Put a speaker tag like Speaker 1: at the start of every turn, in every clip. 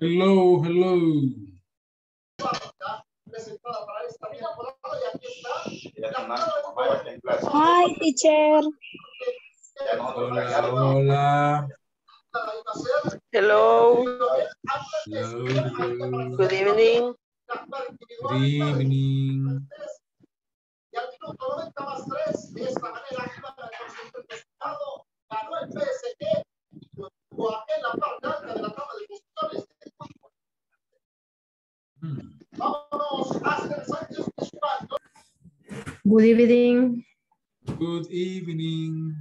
Speaker 1: Hello, hello.
Speaker 2: Hi, teacher.
Speaker 1: Hola, hola.
Speaker 3: Hello. Good evening.
Speaker 1: Good evening.
Speaker 4: Good evening.
Speaker 1: Good evening.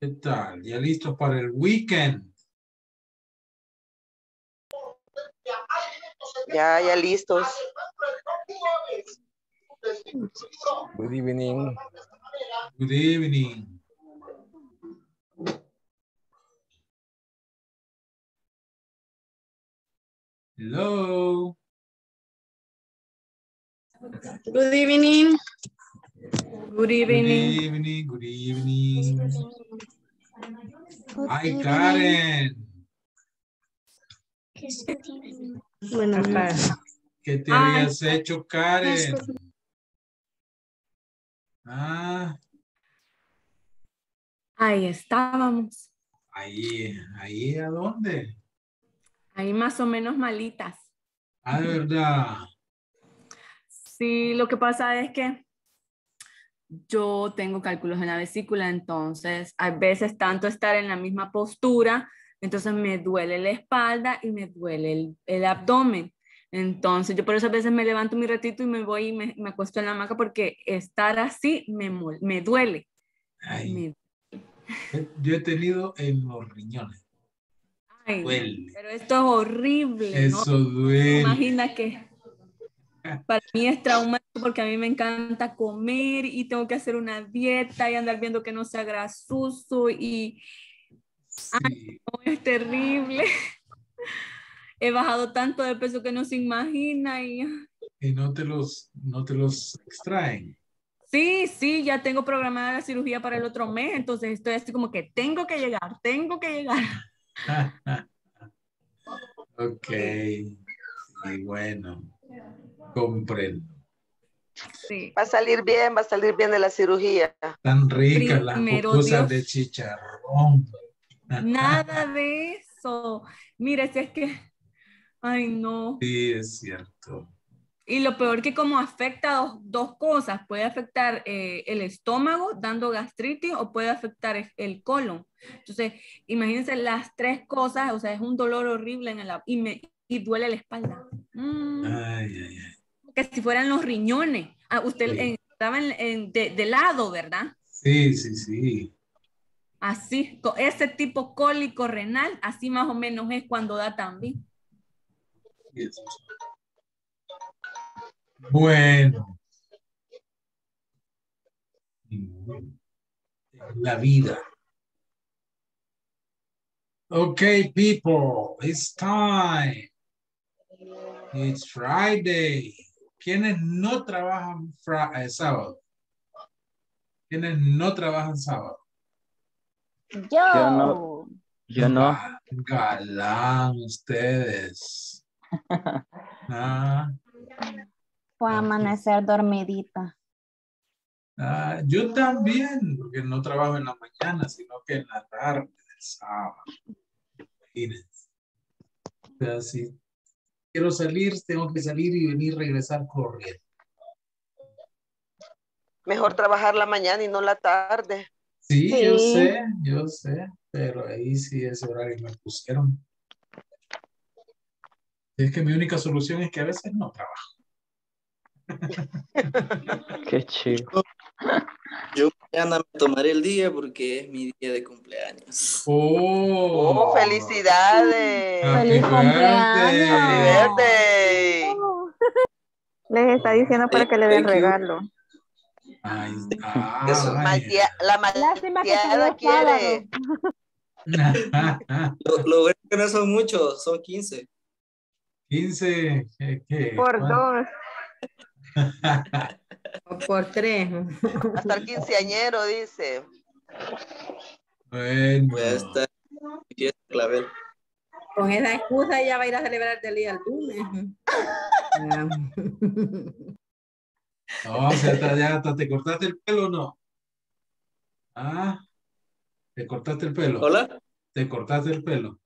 Speaker 1: ¿Qué tal? ¿Ya listos para el weekend?
Speaker 3: Ya, ya listos.
Speaker 5: Good evening.
Speaker 1: Good evening. Hello.
Speaker 4: Good evening. Good
Speaker 1: Good
Speaker 4: evening.
Speaker 1: Good evening.
Speaker 2: Good
Speaker 1: Hi,
Speaker 2: evening.
Speaker 1: Karen.
Speaker 4: Buenas tardes.
Speaker 1: ¿Qué te
Speaker 4: Ay.
Speaker 1: habías hecho, Karen? Ah,
Speaker 4: Ahí estábamos.
Speaker 1: ahí, ahí, ¿a dónde?
Speaker 4: Ahí más o menos malitas.
Speaker 1: Ah, de verdad.
Speaker 4: Sí, lo que pasa es que yo tengo cálculos en la vesícula, entonces a veces tanto estar en la misma postura, entonces me duele la espalda y me duele el, el abdomen. Entonces yo por eso a veces me levanto mi ratito y me voy y me, me acuesto en la hamaca porque estar así me, me duele.
Speaker 1: Ay,
Speaker 4: Me-
Speaker 1: yo he tenido en los riñones.
Speaker 4: ay,
Speaker 1: Duele.
Speaker 4: pero esto es horrible. ¿no?
Speaker 1: Eso duele.
Speaker 4: Imagina que para mí es traumático porque a mí me encanta comer y tengo que hacer una dieta y andar viendo que no sea grasoso y
Speaker 1: Sí.
Speaker 4: no, es terrible. He bajado tanto de peso que no se imagina y
Speaker 1: Y no te los, no te los extraen.
Speaker 4: sí, sí, ya tengo programada la cirugía para el otro mes, entonces estoy así como que tengo que llegar, tengo que llegar.
Speaker 1: ok. Y bueno, comprendo.
Speaker 4: Sí.
Speaker 3: Va a salir bien, va a salir bien de la cirugía.
Speaker 1: Tan ricas las
Speaker 4: Primero
Speaker 1: pupusas de chicharrón.
Speaker 4: Nada de eso. Mire, si es que, ay no.
Speaker 1: Sí, es cierto.
Speaker 4: Y lo peor que como afecta dos, dos cosas, puede afectar eh, el estómago dando gastritis o puede afectar el, colon. Entonces, imagínense las tres cosas, o sea, es un dolor horrible en el y me y duele la espalda. Mm,
Speaker 1: Ay, ay, ay.
Speaker 4: Que si fueran los riñones. Ah, usted
Speaker 1: Sí.
Speaker 4: estaba en- en- de, de lado, ¿verdad?
Speaker 1: Sí, sí, sí.
Speaker 4: Así, ese tipo cólico renal, así más o menos es cuando da también.
Speaker 1: Yes. Bueno. La vida. Okay, people, it's time. It's Friday. ¿Quiénes no trabajan eh, sábado? ¿Quiénes no trabajan sábado?
Speaker 2: Yo.
Speaker 5: Yo no. Yo no.
Speaker 1: Ga- Galán ustedes. Ah,
Speaker 2: Fue amanecer dormidita.
Speaker 1: ah, yo también, porque no trabajo en la mañana, sino que en la tarde del sábado. Imagínense. O sea, si quiero salir, tengo que salir y venir, regresar corriendo.
Speaker 3: Mejor trabajar la mañana y no la tarde.
Speaker 1: Sí, yo
Speaker 2: Sí.
Speaker 1: sé, yo sé, pero ahí sí ese horario me pusieron. Es que mi única solución es que a veces no trabajo.
Speaker 5: Qué chido.
Speaker 6: Yo mañana me tomaré el día porque es mi día de cumpleaños.
Speaker 1: Oh,
Speaker 3: Oh, felicidades.
Speaker 1: Happy
Speaker 2: ¡Feliz cumpleaños!
Speaker 3: Happy birthday.
Speaker 2: Les está diciendo para que le den
Speaker 6: Thank you.
Speaker 2: regalo.
Speaker 1: Ay, ay.
Speaker 3: Maltea- la malteada quiere.
Speaker 6: Lo, lo bueno que no son muchos, son 15.
Speaker 1: 15. ¿qué, qué?
Speaker 2: Por
Speaker 1: ¿Cuánto?
Speaker 2: dos.
Speaker 4: O por tres.
Speaker 3: Hasta el quinceañero, dice.
Speaker 1: Bueno.
Speaker 6: Clavel.
Speaker 4: Con esa excusa ella va a ir a celebrar el día del lunes. Ya.
Speaker 1: No, o sea, hasta ya hasta te cortaste el pelo, o ¿no? Ah, te cortaste el pelo.
Speaker 6: ¿Hola?
Speaker 1: Te cortaste el pelo.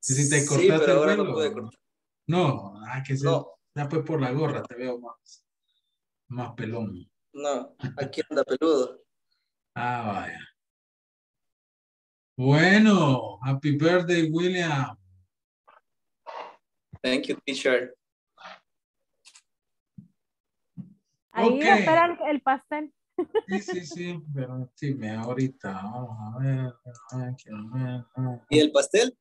Speaker 1: Sí, sí, te
Speaker 6: Sí,
Speaker 1: cortaste
Speaker 6: pero
Speaker 1: el
Speaker 6: ahora
Speaker 1: pelo.
Speaker 6: no pude cortar.
Speaker 1: No, ah, que se,
Speaker 6: No,
Speaker 1: ya pues por la gorra te veo más, más pelón.
Speaker 6: no, aquí anda peludo.
Speaker 1: Ah, vaya. Bueno, happy birthday, William.
Speaker 6: Thank you, teacher.
Speaker 2: Ahí
Speaker 1: Ok.
Speaker 2: espera el, el pastel.
Speaker 1: Sí, sí, sí, pero sí, me ahorita. Vamos a ver. a ver, quiero ver.
Speaker 6: ¿Y el pastel?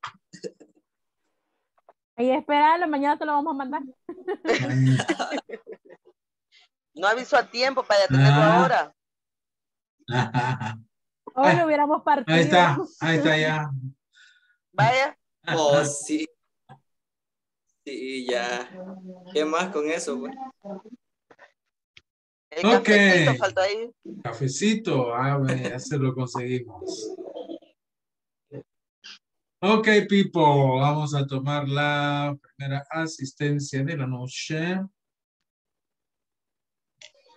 Speaker 2: Ahí espéralo, mañana te lo vamos a mandar.
Speaker 3: No avisó a tiempo para tenerlo
Speaker 1: Ah.
Speaker 3: ahora.
Speaker 2: Hoy lo hubiéramos partido.
Speaker 1: Ahí está, ahí está ya.
Speaker 3: Vaya.
Speaker 6: Oh, sí. Sí, ya. ¿Qué más con eso, pues?
Speaker 3: El
Speaker 1: Ok.
Speaker 3: cafecito faltó ahí.
Speaker 1: Cafecito, ah, bueno, ya se lo conseguimos. Ok, people, vamos a tomar la primera asistencia de la noche.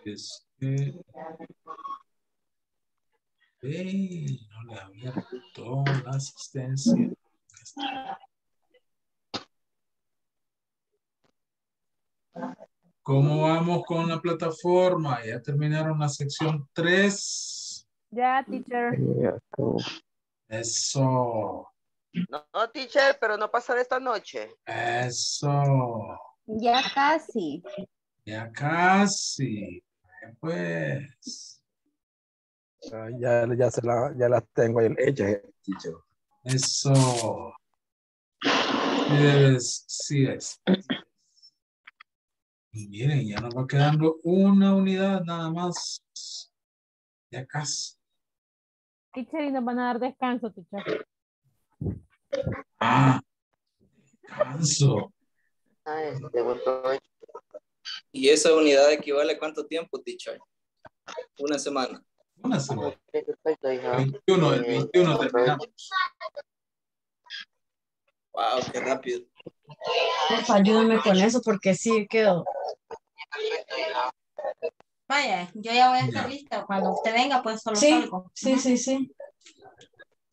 Speaker 1: Este. Ey, no le había abierto la asistencia. ¿Cómo vamos con la plataforma? Ya terminaron la sección 3.
Speaker 2: Ya, teacher.
Speaker 5: Ya estuvo.
Speaker 1: Eso,
Speaker 3: No, no, teacher, pero no pasar esta noche.
Speaker 1: eso.
Speaker 2: Ya casi.
Speaker 1: Ya casi. Pues,
Speaker 5: Ah, Ya, ya, se la, ya las tengo ahí hechas, teacher.
Speaker 1: eso. Sí debes, sí es. Y miren, ya nos va quedando una unidad nada más. Ya casi.
Speaker 2: Teacher, y nos van a dar descanso, teacher.
Speaker 1: Ah, canso.
Speaker 3: Buen provecho.
Speaker 6: ¿Y esa unidad equivale a cuánto tiempo, teacher? Una semana.
Speaker 1: Una semana.
Speaker 3: Perfecto, hija.
Speaker 1: 21, el 21 terminamos.
Speaker 6: Wow, qué rápido.
Speaker 7: Porfa, ayúdame con eso porque sí quedo. Vaya, yo ya voy a estar
Speaker 1: Ya.
Speaker 7: lista. Cuando usted venga, pues solo Sí, salgo. Sí, sí, sí.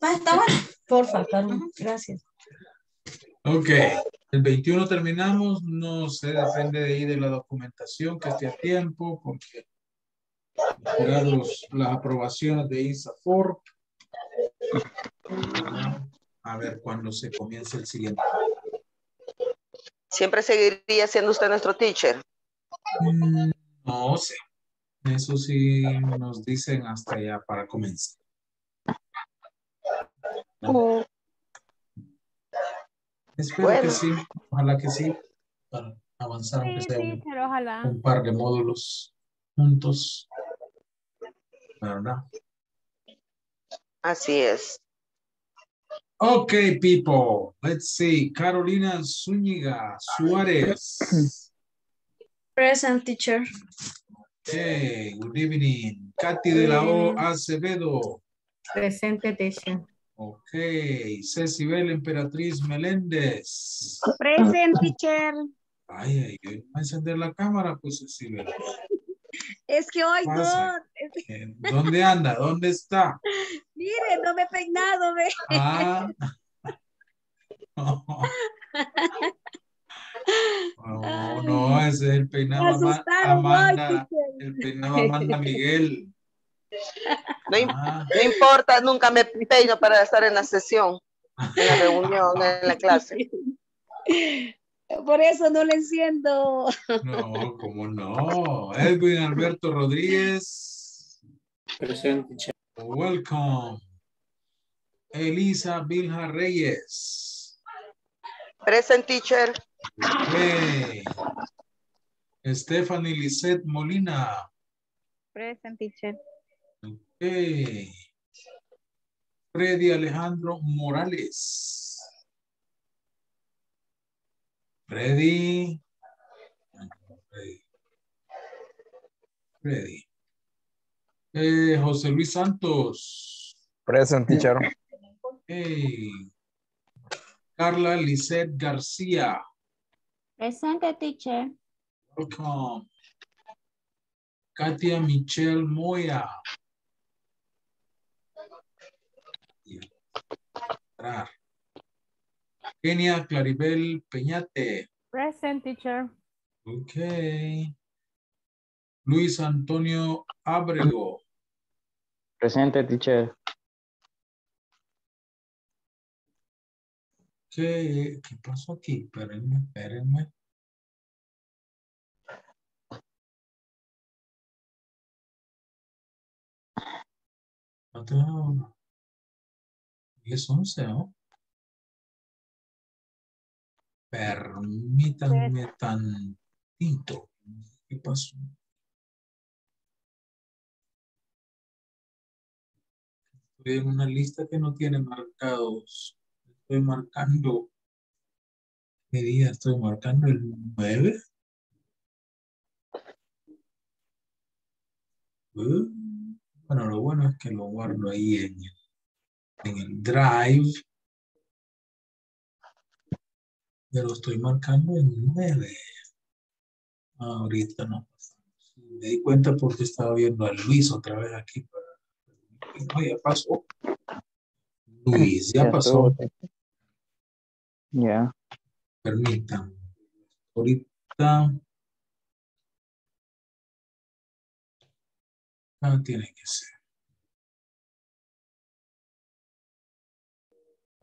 Speaker 7: Va, está bueno. Porfa, Carmen, gracias.
Speaker 1: Ok, el 21 terminamos, no sé, depende de ahí de la documentación que esté a tiempo, porque los- las aprobaciones de ISAFOR. A ver cuándo se comienza el siguiente.
Speaker 3: Siempre seguiría siendo usted nuestro teacher.
Speaker 1: Mm, No sé, eso sí nos dicen hasta ya para comenzar.
Speaker 2: Oh,
Speaker 1: Espero
Speaker 3: Bueno.
Speaker 1: que sí, ojalá que sí, para avanzar
Speaker 2: sí,
Speaker 1: sea un-
Speaker 2: ojalá.
Speaker 1: un par de módulos juntos. ¿Verdad?
Speaker 3: Así es.
Speaker 1: Okay, people. Let's see. Carolina Zúñiga Suárez.
Speaker 7: Present teacher.
Speaker 1: Hey, good evening. Katy de la O Acevedo.
Speaker 4: Presente, teacher.
Speaker 1: Ok. Cecibel Emperatriz Meléndez.
Speaker 2: Present, teacher.
Speaker 1: Ay, ay, ay. Va a encender la cámara, pues Cecibel.
Speaker 2: Es que hoy
Speaker 1: Pasa. Eh, ¿Dónde anda? ¿Dónde está?
Speaker 2: mire, no me he peinado, ve.
Speaker 1: Ah. No, no, ese es el peinado Ama- Amanda, el peinado Amanda Miguel.
Speaker 3: No,
Speaker 1: Ah,
Speaker 3: no importa, nunca me peino para estar en la sesión, en la reunión, en la clase.
Speaker 7: Por eso no le enciendo.
Speaker 1: No, ¿cómo no? Edwin Alberto Rodríguez.
Speaker 6: Presente.
Speaker 1: Welcome. Elisa Vilja Reyes.
Speaker 3: Present teacher.
Speaker 1: Okay. Stephanie Lisette Molina.
Speaker 2: Present teacher.
Speaker 1: Okay. Freddy Alejandro Morales. Freddy. Freddy. Freddy. Eh, José Luis Santos.
Speaker 5: Present teacher.
Speaker 1: Hey. Carla Lisette García.
Speaker 2: Presente teacher.
Speaker 1: Welcome. Katia Michelle Moya. Entrar. Kenia Claribel Peñate.
Speaker 2: Present teacher.
Speaker 1: Ok. Luis Antonio Abrego.
Speaker 8: Presente, teacher.
Speaker 1: ¿Qué, ¿Qué pasó aquí? Espérenme, espérenme. No tengo... 10, 11, ¿no? Permítanme tantito. ¿Qué pasó? Estoy en una lista que no tiene marcados. Estoy marcando. ¿Qué día estoy marcando? ¿El 9? Uh, Bueno, lo bueno es que lo guardo ahí en el, en el drive. Pero estoy marcando en 9. Ahorita no pasamos. Me di cuenta porque estaba viendo a Luis otra vez aquí. Para... No, ya pasó. Luis, ya pasó.
Speaker 8: Ya.
Speaker 1: Permítanme. Ahorita. Ah, tiene que ser.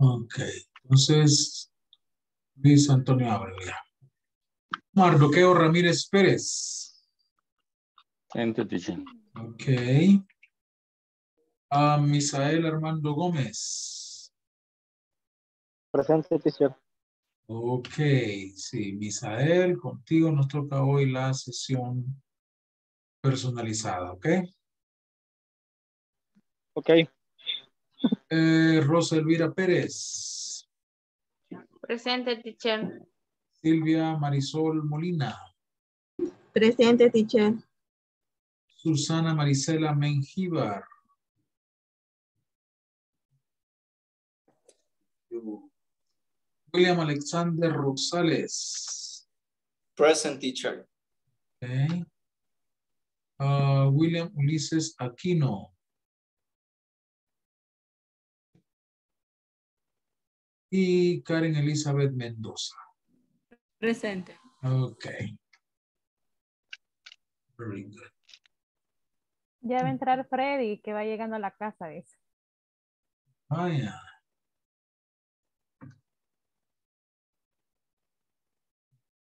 Speaker 1: Ok, entonces, Luis Antonio Abreu ya. Mardoqueo Ramírez Pérez.
Speaker 8: Teacher.
Speaker 1: Ok. Ah, Misael Armando Gómez.
Speaker 8: Presente, teacher.
Speaker 1: Ok, sí, Misael, contigo nos toca hoy la sesión personalizada, ¿ok?
Speaker 8: Ok.
Speaker 1: Eh, Rosa Elvira Pérez,
Speaker 2: Presente teacher.
Speaker 1: Silvia Marisol Molina,
Speaker 9: Presente, teacher.
Speaker 1: Susana Marisela Mengíbar. William Alexander Rosales.
Speaker 6: Present teacher.
Speaker 1: Okay. Uh, William Ulises Aquino. Y Karen Elizabeth Mendoza.
Speaker 4: Presente.
Speaker 1: Okay. Very good.
Speaker 2: Ya va a entrar Freddy, que va llegando a la casa. dice.
Speaker 1: Vaya.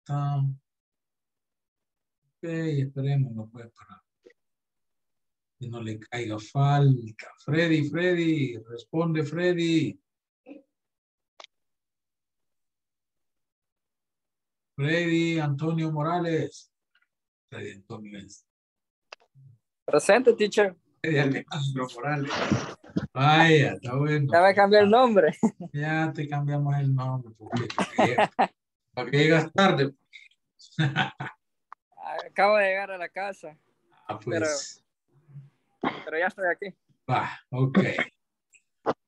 Speaker 1: Está. Ok, esperemos, no puede parar. Que no le caiga falta. Freddy, Freddy, responde Freddy. Freddy Antonio Morales. Freddy Antonio es.
Speaker 10: Presente, teacher.
Speaker 1: Freddy Alejandro Morales. Vaya, está bueno.
Speaker 10: Ya me cambié el nombre.
Speaker 1: Ya te cambiamos el nombre. Porque, para que llegas tarde.
Speaker 10: Acabo de llegar a la casa,
Speaker 1: Ah, pues.
Speaker 10: pero ya estoy aquí.
Speaker 1: Va, ok.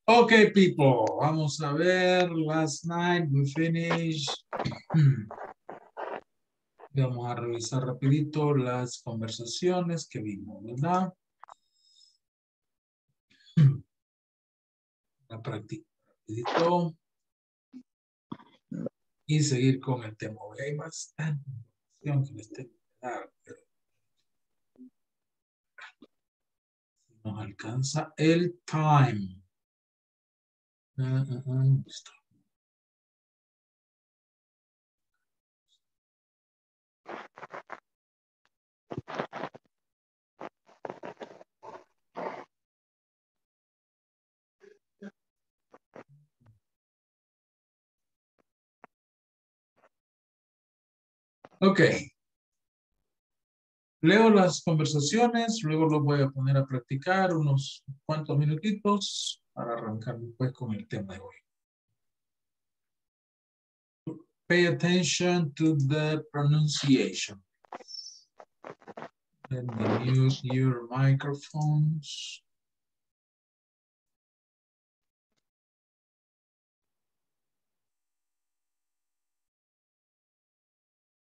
Speaker 1: Ok, people. Vamos a ver. Last night we finished. Vamos a revisar rapidito las conversaciones que vimos, ¿verdad? La práctica. Y seguir con el tema. Hay bastante información que les tengo pero nos alcanza el time. Ah, ah, ah, Ok. Leo las conversaciones, luego los voy a poner a practicar unos cuantos minutitos para arrancar después con el tema de hoy. Pay attention to the pronunciation. Let me mute your microphones.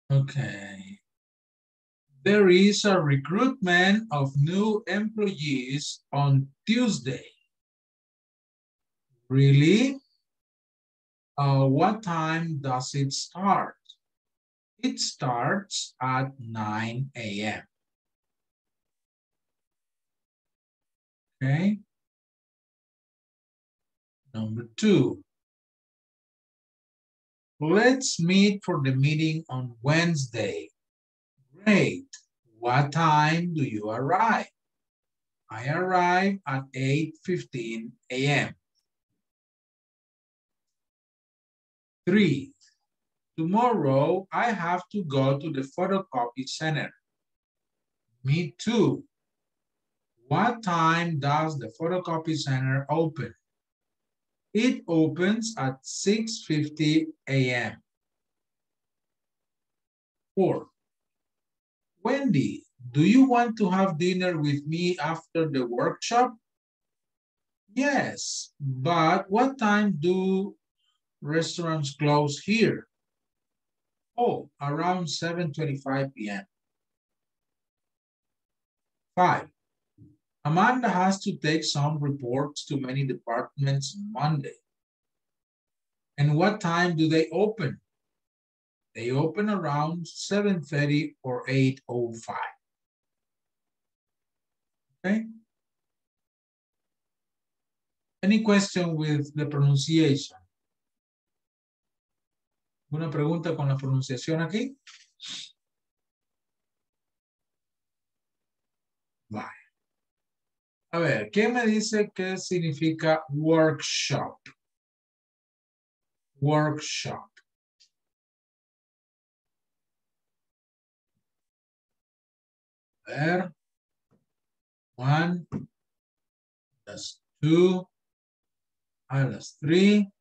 Speaker 1: Okay. There is a recruitment of new employees on Tuesday. Really? Uh, what time does it start? It starts at 9 a.m. Okay. Number two. Let's meet for the meeting on Wednesday. Great. What time do you arrive? I arrive at 8.15 a.m. Three, tomorrow I have to go to the photocopy center. Me too. What time does the photocopy center open? It opens at 6.50 a.m. Four, Wendy, do you want to have dinner with me after the workshop? Yes, but what time do restaurants close here? Oh, around 7.25 p.m. Five, Amanda has to take some reports to many departments Monday. And what time do they open? They open around 7.30 or 8.05. Okay? Any question with the pronunciation? ¿Una pregunta con la pronunciación aquí? Vale. A ver, ¿qué me dice que significa workshop? Workshop. A ver. One. That's two. Ah, that's three.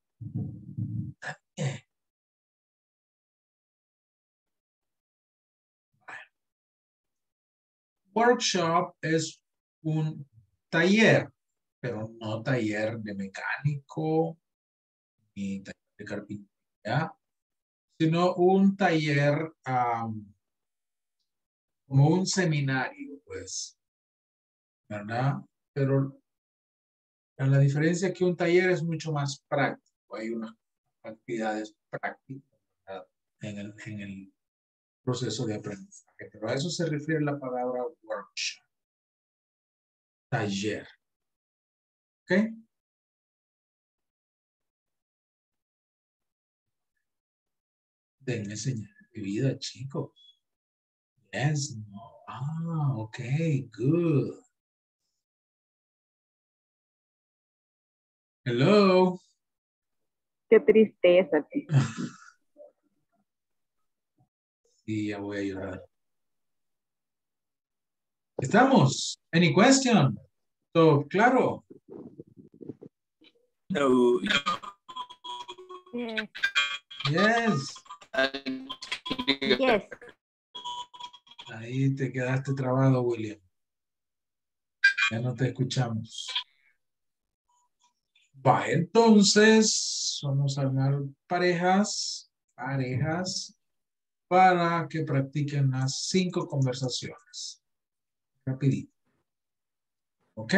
Speaker 1: Workshop es un taller, pero no taller de mecánico ni taller de carpintería, sino un taller como un seminario, pues, ¿verdad? Pero la diferencia es que un taller es mucho más práctico, hay unas actividades prácticas en el, en el proceso de aprendizaje, pero a eso se refiere la palabra workshop taller. ¿Ok? Denme señal de vida, chicos. Yes, no. Ah, ok, good. Hello.
Speaker 11: Qué tristeza.
Speaker 1: Sí, ya voy a llorar. ¿Estamos? Any question? So, claro.
Speaker 6: No.
Speaker 2: Yes.
Speaker 1: Yes.
Speaker 11: Yes.
Speaker 1: Ahí te quedaste trabado, William. Ya no te escuchamos. Va, entonces vamos a armar parejas, parejas, para que practiquen las cinco conversaciones. Rapidito. ¿Ok?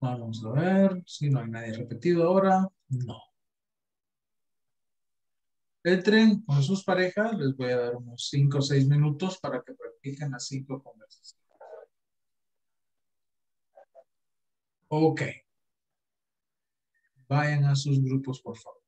Speaker 1: Vamos a ver si no hay nadie repetido ahora. No. Entren con sus parejas. Les voy a dar unos 5 o 6 minutos para que practiquen las cinco conversaciones. Ok. Vayan a sus grupos, por favor.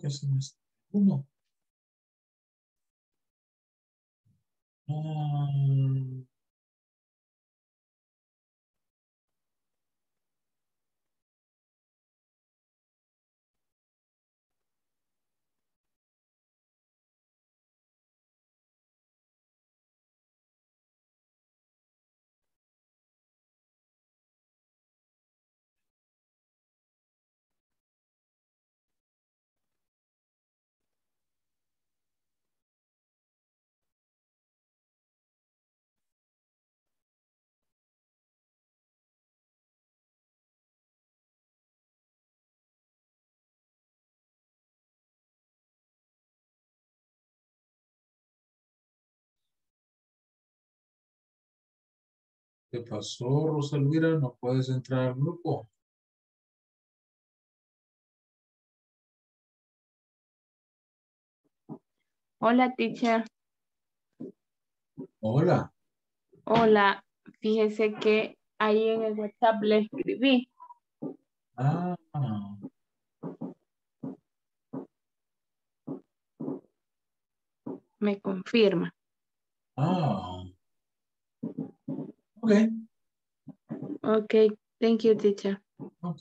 Speaker 1: Que se me está- Uno. Ah, ¿Qué pasó, Rosalvira? ¿No puedes entrar al grupo?
Speaker 11: Hola, teacher.
Speaker 1: Hola.
Speaker 11: Hola. Fíjese que ahí en el WhatsApp le escribí.
Speaker 1: Ah,
Speaker 11: Me confirma.
Speaker 1: ah. Ok,
Speaker 11: Ok. Thank you, teacher.
Speaker 1: ok.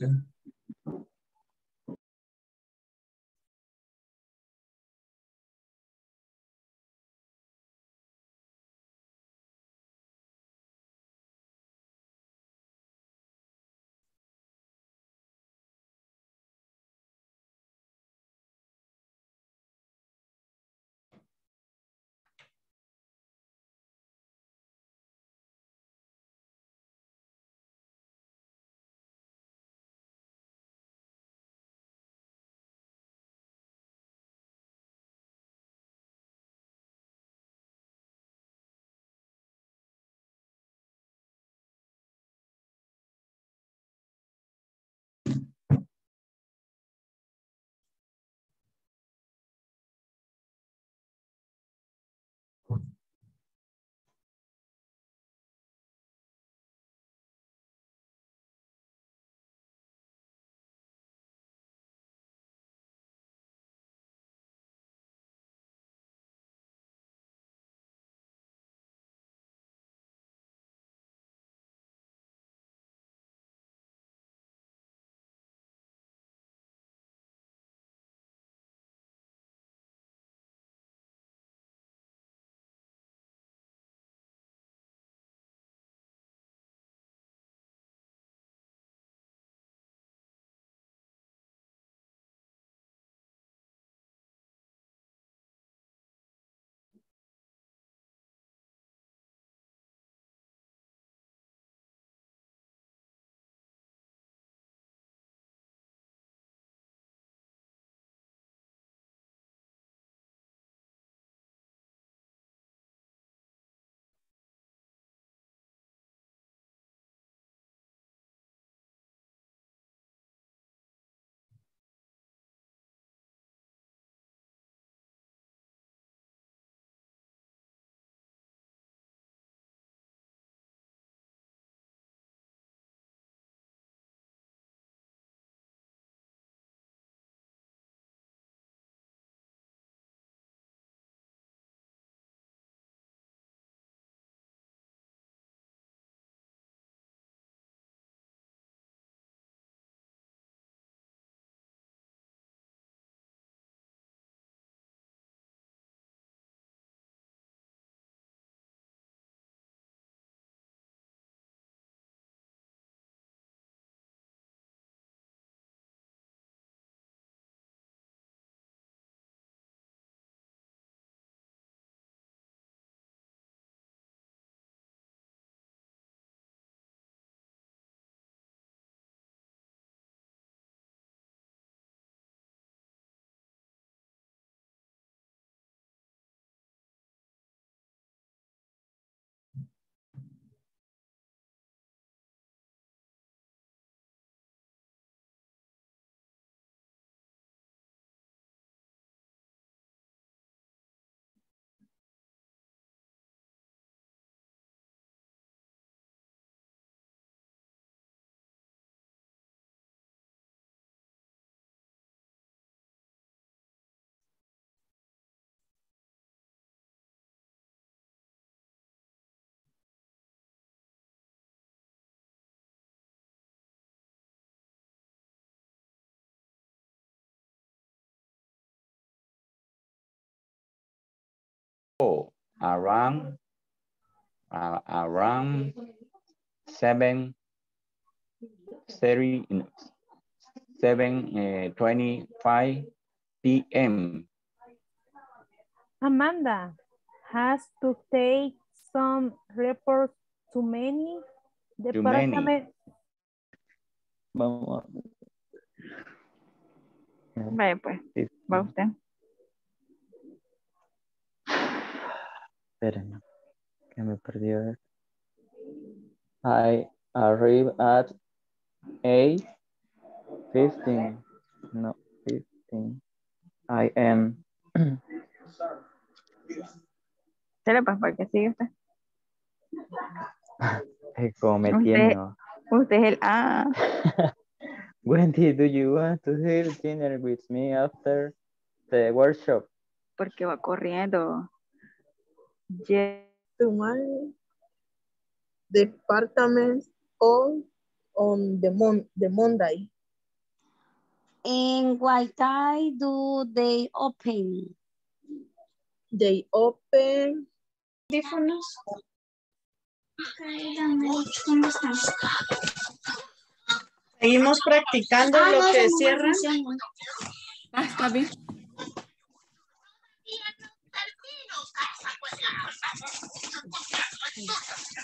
Speaker 8: Around uh, around seven thirty seven uh, twenty five p.m.
Speaker 2: Amanda has to take some reports to many
Speaker 8: Too many.
Speaker 2: department.
Speaker 8: Vamos.
Speaker 12: Vaya pues, va usted.
Speaker 8: Espérenme, que me perdí. a ver. I arrive at 8, 15, no, 15. I am.
Speaker 12: Dale pues, porque sigue usted.
Speaker 8: Me
Speaker 12: Usted-. Usted es el A.
Speaker 8: Wendy, do you want to have dinner with me after the workshop?
Speaker 12: Porque va corriendo.
Speaker 11: To my department on, on the, mon, the Monday.
Speaker 13: And what time do they open?
Speaker 11: They open
Speaker 13: Audífonos.
Speaker 9: Seguimos practicando
Speaker 13: Ah,
Speaker 9: lo
Speaker 13: no,
Speaker 9: que
Speaker 13: no.
Speaker 4: Ah, está bien.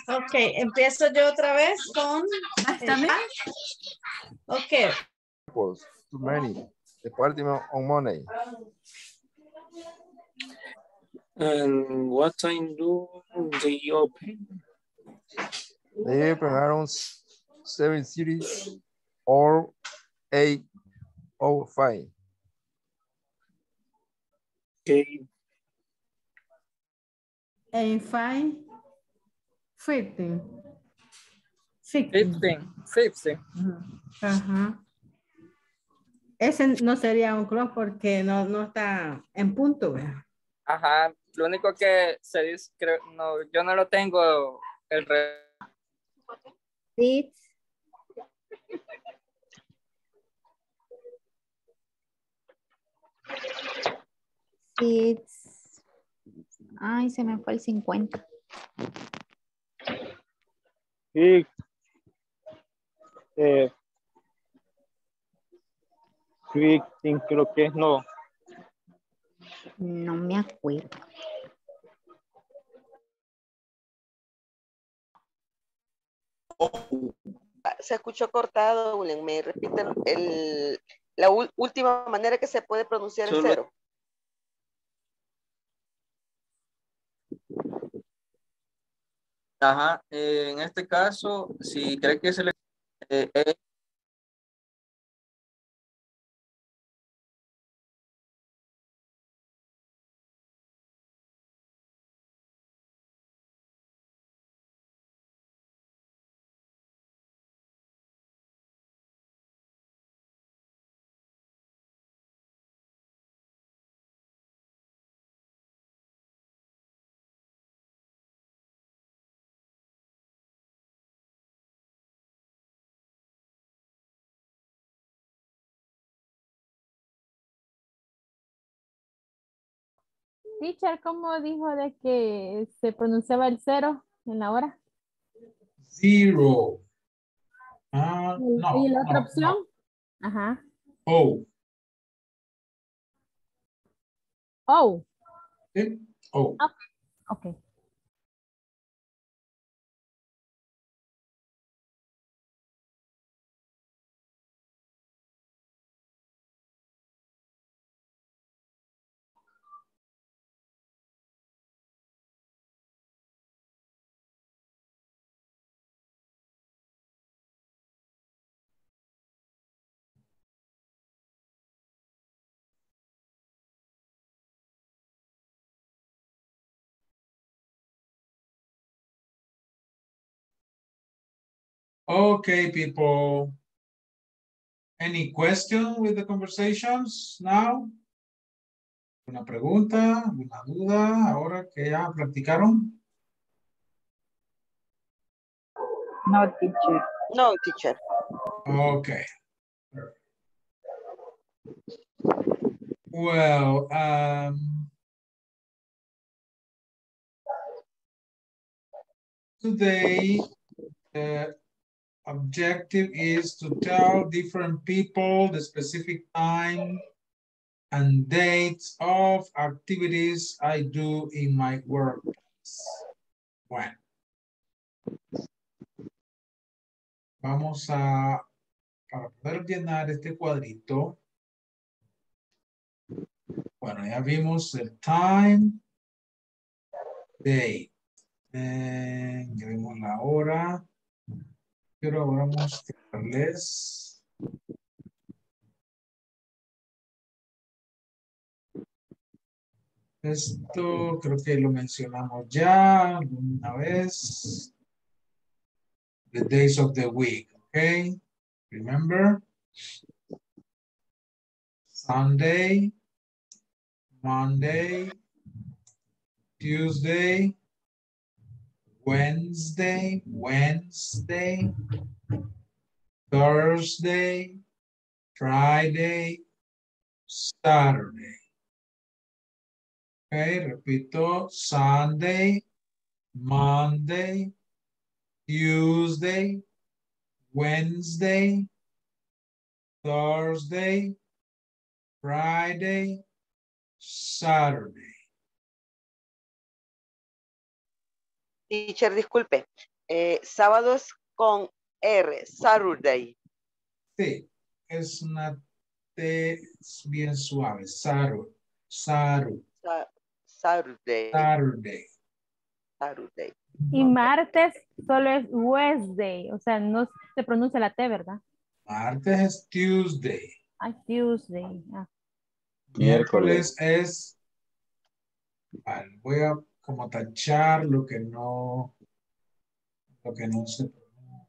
Speaker 9: Ok, empiezo yo otra vez con.
Speaker 4: está
Speaker 9: el
Speaker 4: bien.
Speaker 9: A. Ok.
Speaker 14: Pues, too many. Department on Monday.
Speaker 15: And what time do they open?
Speaker 14: They open around seven cities or eight or five.
Speaker 15: Okay.
Speaker 9: En five. Fifteen.
Speaker 10: Fifteen. Fifteen.
Speaker 9: Ajá. Ese no sería un clock porque no, no está en punto, ¿verdad?
Speaker 10: Ajá. Lo único que se dice, creo, no, yo no lo tengo el re-
Speaker 9: Six.
Speaker 12: Six. Ay, se me fue el 50.
Speaker 8: Sí. Eh, creo que no.
Speaker 12: No me acuerdo.
Speaker 3: Se escuchó cortado, William. Me repiten el, la última manera que se puede pronunciar el cero.
Speaker 6: Ajá, eh, en este caso, si cree que se le... eh,
Speaker 2: Teacher, ¿cómo dijo de que se pronunciaba el cero en la hora?
Speaker 1: Zero. Ah,
Speaker 2: ¿Y,
Speaker 1: no.
Speaker 2: y la otra
Speaker 1: no,
Speaker 2: opción?
Speaker 1: no.
Speaker 2: Ajá.
Speaker 1: Oh.
Speaker 2: Oh,
Speaker 1: ¿sí? Oh.
Speaker 2: ok.
Speaker 1: Okay, people. Any question with the conversations now? ¿Una pregunta? ¿Una duda ahora que ya practicaron?
Speaker 12: No, teacher.
Speaker 3: No, teacher.
Speaker 1: Okay. Well, um, Today, the objective is to tell different people the specific time and dates of activities I do in my work. When. Vamos a, para poder llenar este cuadrito, bueno, ya vimos el time, date, eh, vimos la hora, pero ahora mostrarles. Esto creo que lo mencionamos ya una vez. The days of the week, okay? Remember? Sunday, Monday, Tuesday, Wednesday, Wednesday, Thursday, Friday, Saturday. Okay, repito, Sunday, Monday, Tuesday, Wednesday, Thursday, Friday, Saturday.
Speaker 3: Teacher, disculpe. Eh, sábados con R, Saturday.
Speaker 1: Sí, es una T bien suave. Saturday. Saturday.
Speaker 3: Sa- Saturday.
Speaker 1: Saturday.
Speaker 3: Saturday.
Speaker 2: Y martes solo es Wednesday, o sea, no se pronuncia la T, ¿verdad?
Speaker 1: Martes es Tuesday.
Speaker 2: Ah, Tuesday. Ah.
Speaker 1: Miércoles es. Vale, voy a como tachar lo que no. Lo que no se pronuncia.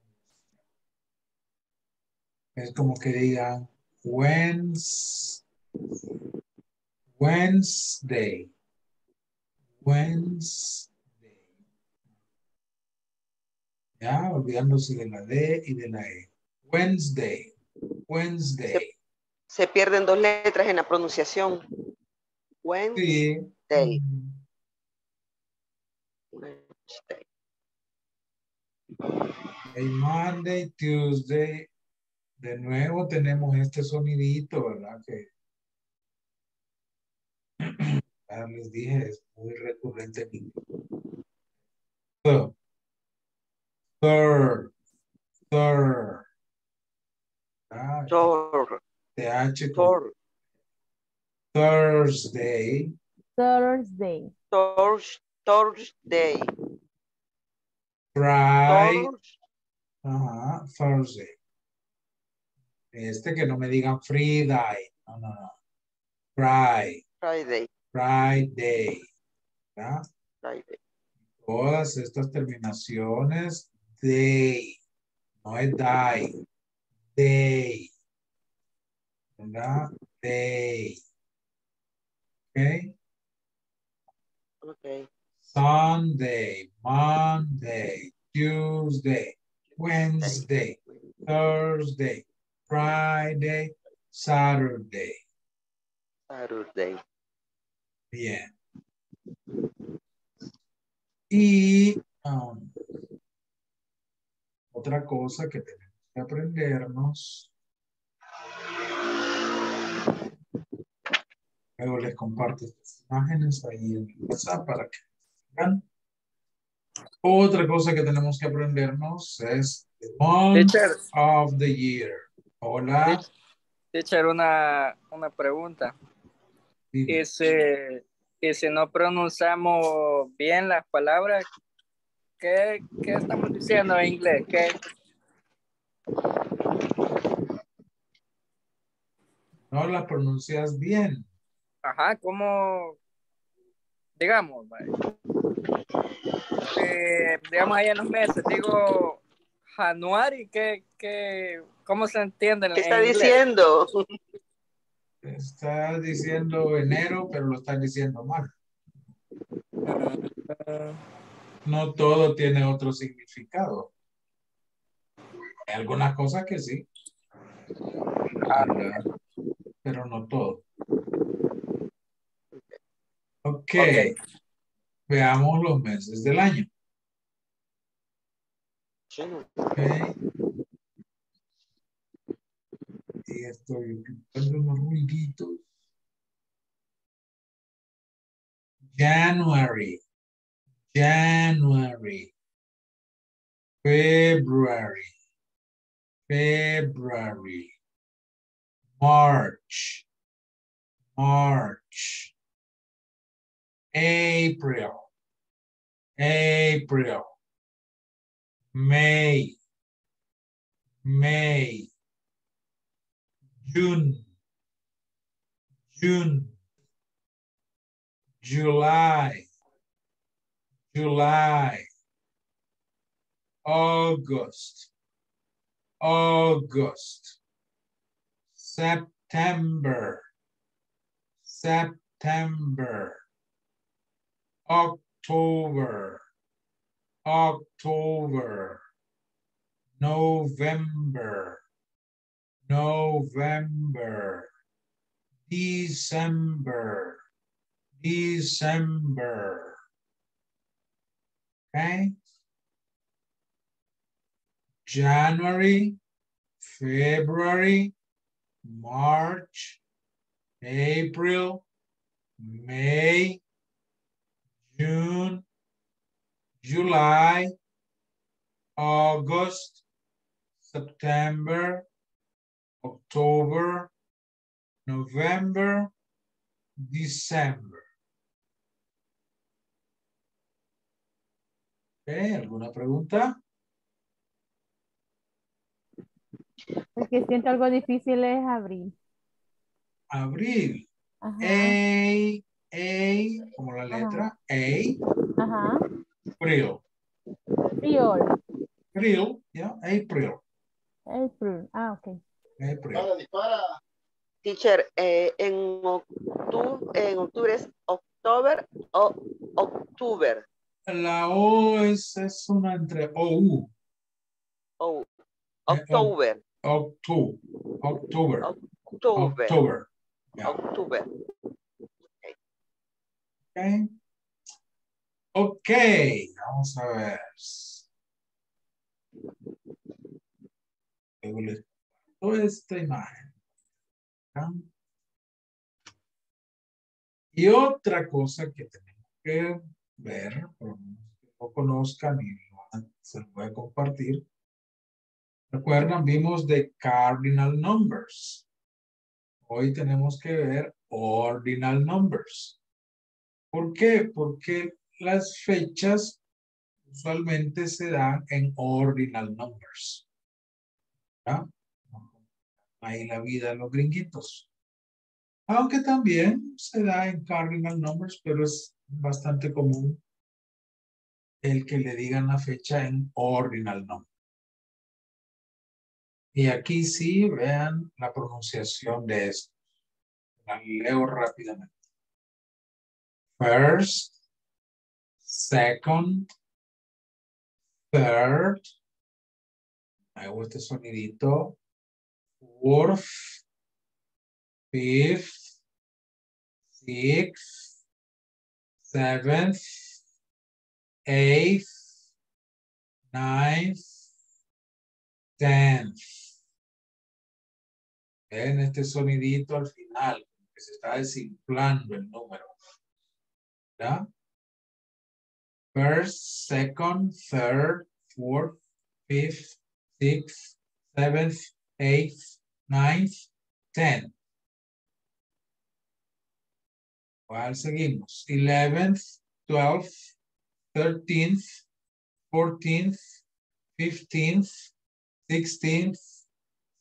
Speaker 1: Es como que digan Wednes, Wednesday. Wednesday. Ya, olvidándose de la D y de la E. Wednesday. Wednesday.
Speaker 3: Se pierden dos letras en la pronunciación.
Speaker 1: Sí.
Speaker 3: Wednesday.
Speaker 1: El Monday, Tuesday. De nuevo tenemos este sonidito, ¿verdad? Que ya les dije, es muy recurrente. So, third, third. Ah, TH Thursday,
Speaker 2: Thursday.
Speaker 3: Thurs- Thursday.
Speaker 1: Friday, ajá, Thursday. Este que no me digan Friday, no, no, no. Friday,
Speaker 3: Friday.
Speaker 1: Friday. ¿verdad?
Speaker 3: Friday.
Speaker 1: Todas estas terminaciones, day, no es die, day, ¿verdad? Day. ¿Ok?
Speaker 3: Okay.
Speaker 1: Sunday, Monday, Tuesday, Wednesday, Thursday, Friday, Saturday.
Speaker 3: Saturday.
Speaker 1: Bien. Y um, otra cosa que tenemos que aprendernos. Luego les comparto estas imágenes ahí en WhatsApp para que Otra cosa que tenemos que aprendernos es the month
Speaker 10: Teacher.
Speaker 1: of the year. Hola.
Speaker 10: Teacher, una, una pregunta. Y si, y si no pronunciamos bien las palabras, ¿qué, qué estamos diciendo en inglés? ¿Qué?
Speaker 1: No las pronuncias bien.
Speaker 10: Ajá, ¿cómo? Digamos. Eh, digamos ahí en los meses, digo Januari, ¿qué, qué, ¿cómo se entiende en
Speaker 3: ¿Qué está
Speaker 10: inglés?
Speaker 3: diciendo?
Speaker 1: Estás diciendo enero, pero lo estás diciendo mal. No todo tiene otro significado. Hay algunas cosas que sí. ¿verdad? Pero no todo. ok. Veamos los meses del año. Okay. Y estoy ocupando unos ruiditos. January, January, February, February, March, March, April, April, May, May, June, June, July, July, August, August, September, September, October, October, November, November, December, December. Okay? January, February, March, April, May, June, July, August, September, October, November, December. Okay, ¿Alguna pregunta?
Speaker 2: El que siento algo difícil es abril.
Speaker 1: Abril.
Speaker 2: Ajá.
Speaker 1: A, A, como la letra, A,
Speaker 2: Ajá.
Speaker 1: April.
Speaker 2: Friol.
Speaker 1: April, yeah, April.
Speaker 2: April. Ah, ok.
Speaker 1: April.
Speaker 3: Teacher, eh, en, octubre, en octubre es october o octuber.
Speaker 1: La O es, es una entre OU.
Speaker 3: O, october.
Speaker 1: October. October.
Speaker 3: October.
Speaker 1: October. Yeah.
Speaker 3: October.
Speaker 1: Okay. Ok, vamos a ver. Luego les esta imagen. Y otra cosa que tenemos que ver, por lo menos que no conozcan y se lo voy a compartir. Recuerdan, vimos de cardinal numbers. Hoy tenemos que ver ordinal numbers. ¿Por qué? Porque las fechas usualmente se dan en ordinal numbers. Ahí la vida de los gringuitos. Aunque también se da en cardinal numbers, pero es bastante común el que le digan la fecha en ordinal number. Y aquí sí, vean la pronunciación de esto. La leo rápidamente. First, second, third. Hago este sonidito. Fourth, fifth, sixth, seventh, eighth, ninth, tenth. Ven este sonidito al final, que se está desinflando el número. ¿Ya? First, second, third, fourth, fifth, sixth, seventh, eighth, ninth, tenth. ¿Cuál seguimos? Eleventh, twelfth, thirteenth, fourteenth, fifteenth, sixteenth,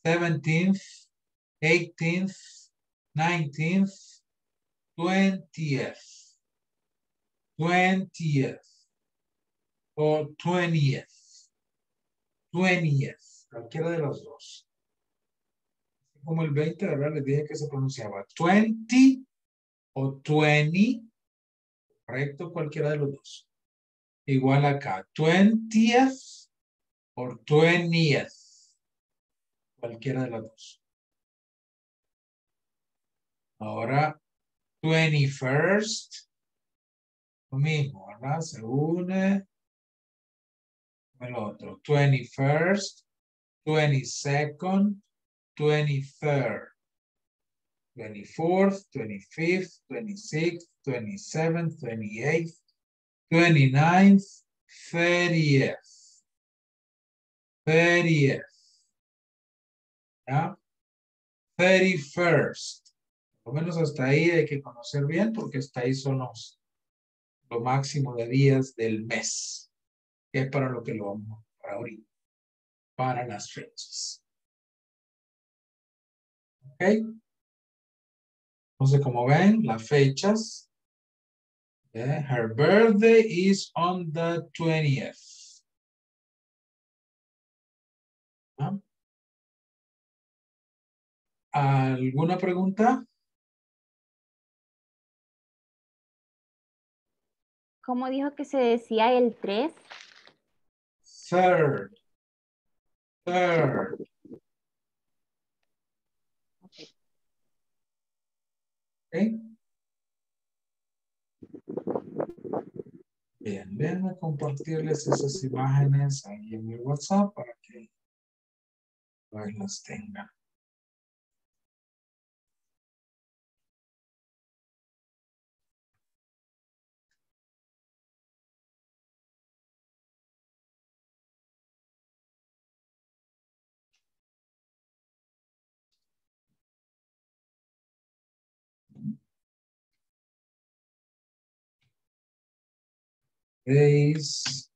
Speaker 1: seventeenth, eighteenth, nineteenth, twentieth. Twentieth. O twentieth. Twentieth. Cualquiera de los dos. Como el 20, ¿verdad? Les dije que se pronunciaba twenty o twenty. Correcto, cualquiera de los dos. Igual acá. Twentieth o twentieth. Cualquiera de las dos. Ahora, twenty-first. Lo mismo, ¿verdad? Se une. El otro. 21st, 22nd, 23rd. 24th, 25th, 26th, 27th, 28th, 29th, 30th. 30th. ¿Ya? 31st. Por lo menos hasta ahí hay que conocer bien porque hasta ahí son los lo máximo de días del mes. Que es para lo que lo vamos para ahorita. Para las fechas. ¿Ok? Entonces, como ven, las fechas. Yeah, her birthday is on the 20th. ¿Ah? ¿Alguna pregunta?
Speaker 12: ¿Cómo dijo que se decía el 3?
Speaker 1: Third. Third. Okay. Bien, déjenme compartirles esas imágenes ahí en mi WhatsApp para que las tengan. Days,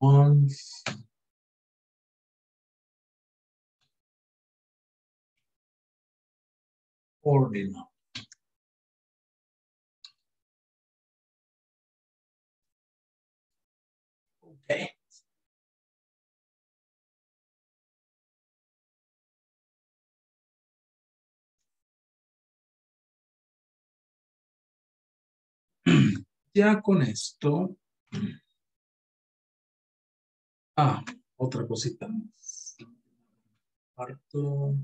Speaker 1: month, ordinal. Okay. Ya con esto. Ah, otra cosita más. Parto.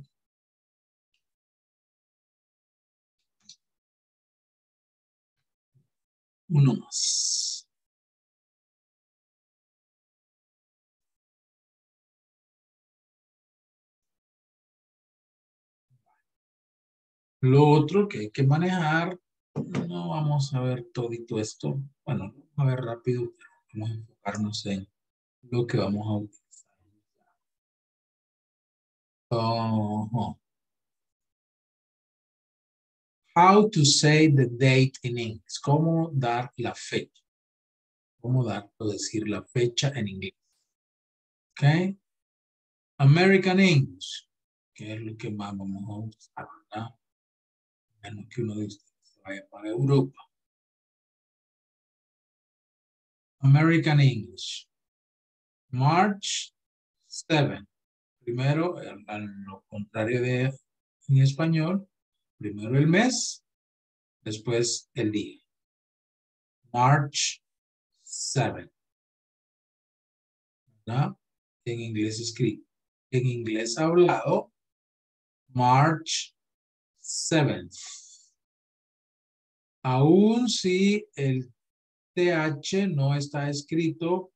Speaker 1: Uno más. Lo otro que hay que manejar no vamos a ver todito esto. Bueno, vamos a ver rápido, vamos a enfocarnos en lo que vamos a utilizar. How to say the date in English. Cómo dar la fecha. Cómo dar o decir la fecha en inglés. Ok. American English. Que es lo que más vamos a usar, ¿verdad? Menos que uno de ustedes vaya para Europa. American English. March 7. Primero, lo contrario de en español, primero el mes, después el día. March 7. ¿Verdad? En inglés escrito. En inglés hablado, March 7th. Aún si el TH no está escrito,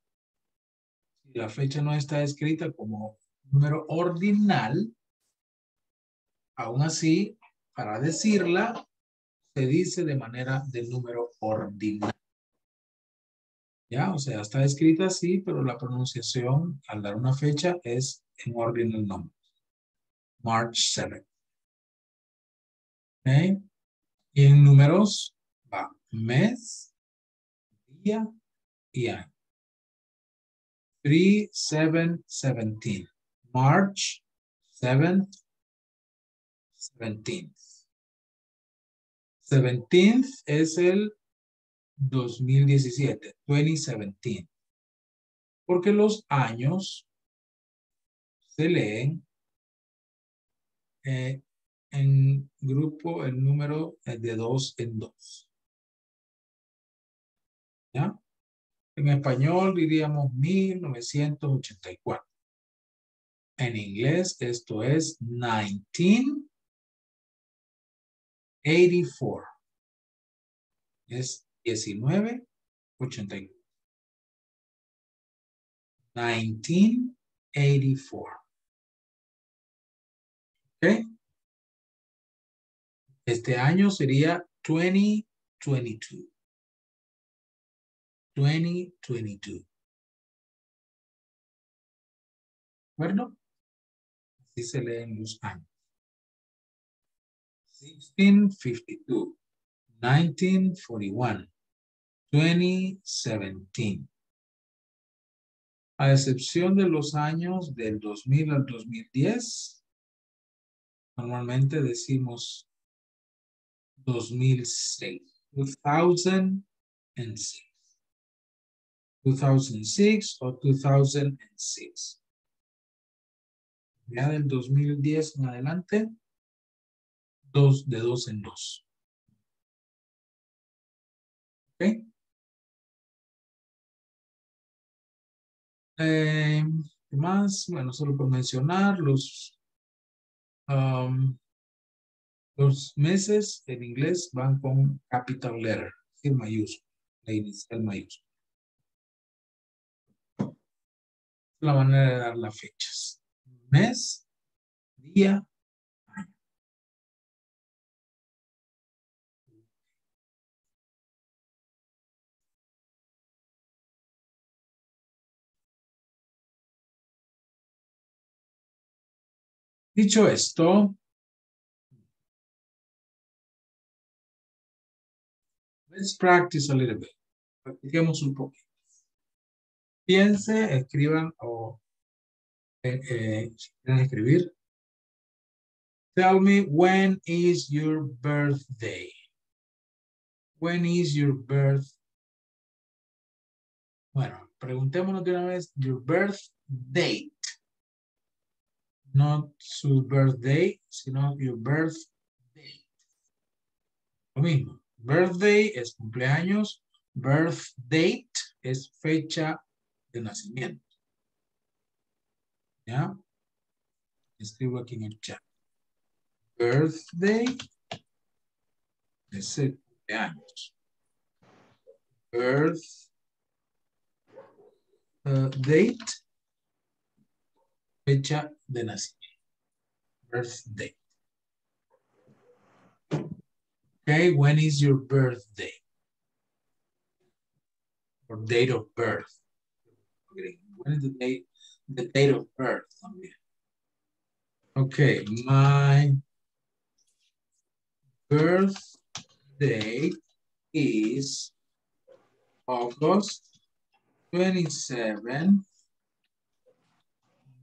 Speaker 1: si la fecha no está escrita como número ordinal, aún así, para decirla, se dice de manera de número ordinal. Ya, o sea, está escrita así, pero la pronunciación al dar una fecha es en ordinal number. March 7. Okay. Y en números va mes, día y año. 3, 7, 17. March 7th, 17th. 17th es el 2017, 2017. Porque los años se leen eh, en grupo el número de dos en dos. ¿Ya? En español diríamos 1984. En inglés esto es 1984. Es 1984. 1984. ¿Ok? Este año sería 2022. 2022. ¿Acuerdo? Así se leen los años. 1652, 1941, 2017. A excepción de los años del 2000 al 2010, normalmente decimos 2006, 2006, 2006 o 2006. Ya del 2010 en adelante, dos de dos en dos. ¿Ok? Eh, ¿Qué más? Bueno, solo por mencionar los, um, los meses en inglés van con capital letter, el mayúsculo, la inicial mayúscula. La manera de dar las fechas. Mes, día, Dicho esto, let's practice a little bit. Practiquemos un poquito. Piense, escriban o eh, eh, si quieren escribir. Tell me when is your birthday? When is your birth? Bueno, preguntémonos de una vez your birth date. Not su birthday, sino your birth date. Lo mismo. Birthday es cumpleaños. Birth date es fecha de nacimiento. ¿Ya? Escribo aquí en el chat. Birthday es cumpleaños. Birth uh, date fecha de nacimiento. Birthday. Okay, when is your birthday? Or date of birth. When is the date, the date of birth? Okay, my birthday is August 27,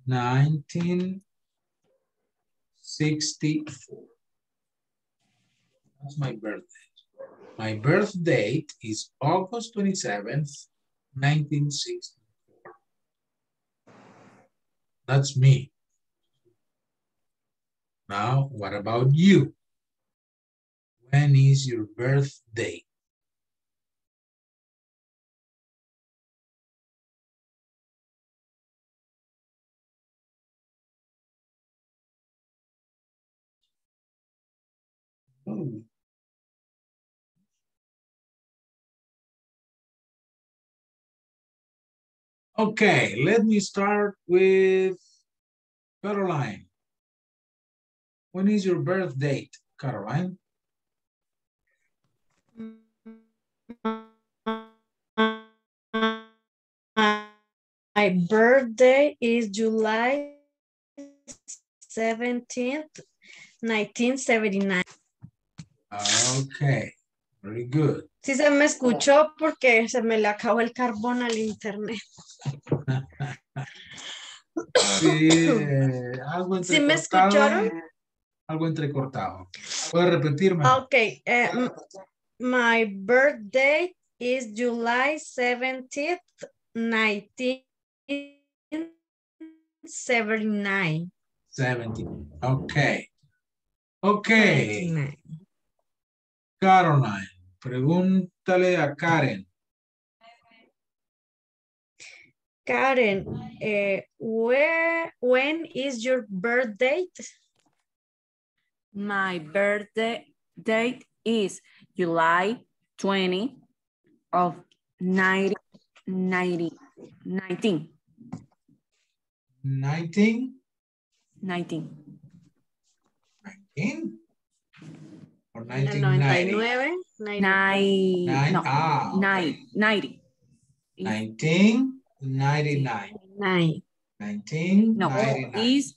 Speaker 1: 1964. That's my birthday. My birth date is August 27th, 1964. That's me. Now, what about you? When is your birthday? Oh. Okay, let me start with Caroline. When is your birth date, Caroline?
Speaker 7: My birthday is July 17th, 1979.
Speaker 1: Okay, very good.
Speaker 7: Sí se me escuchó porque se me le acabó el carbón al internet.
Speaker 1: Sí, eh, algo entrecortado.
Speaker 7: ¿Sí me escucharon?
Speaker 1: Algo entrecortado. ¿Puede repetirme?
Speaker 7: Ok. eh, m- my birthday is July 17th, 1979.
Speaker 1: 70. Okay. Okay. Caroline, pregúntale a Karen.
Speaker 7: Karen, eh, where, when is your birth date?
Speaker 4: My birthday date is July 20 of 19, 19.
Speaker 1: 19?
Speaker 4: 19.
Speaker 1: 19? Or
Speaker 7: El
Speaker 1: 1990?
Speaker 7: 99.
Speaker 4: Nine,
Speaker 1: Nine,
Speaker 4: no,
Speaker 1: ah,
Speaker 4: nine, 90.
Speaker 1: 1999.
Speaker 7: Nine.
Speaker 1: 1999.
Speaker 4: No, is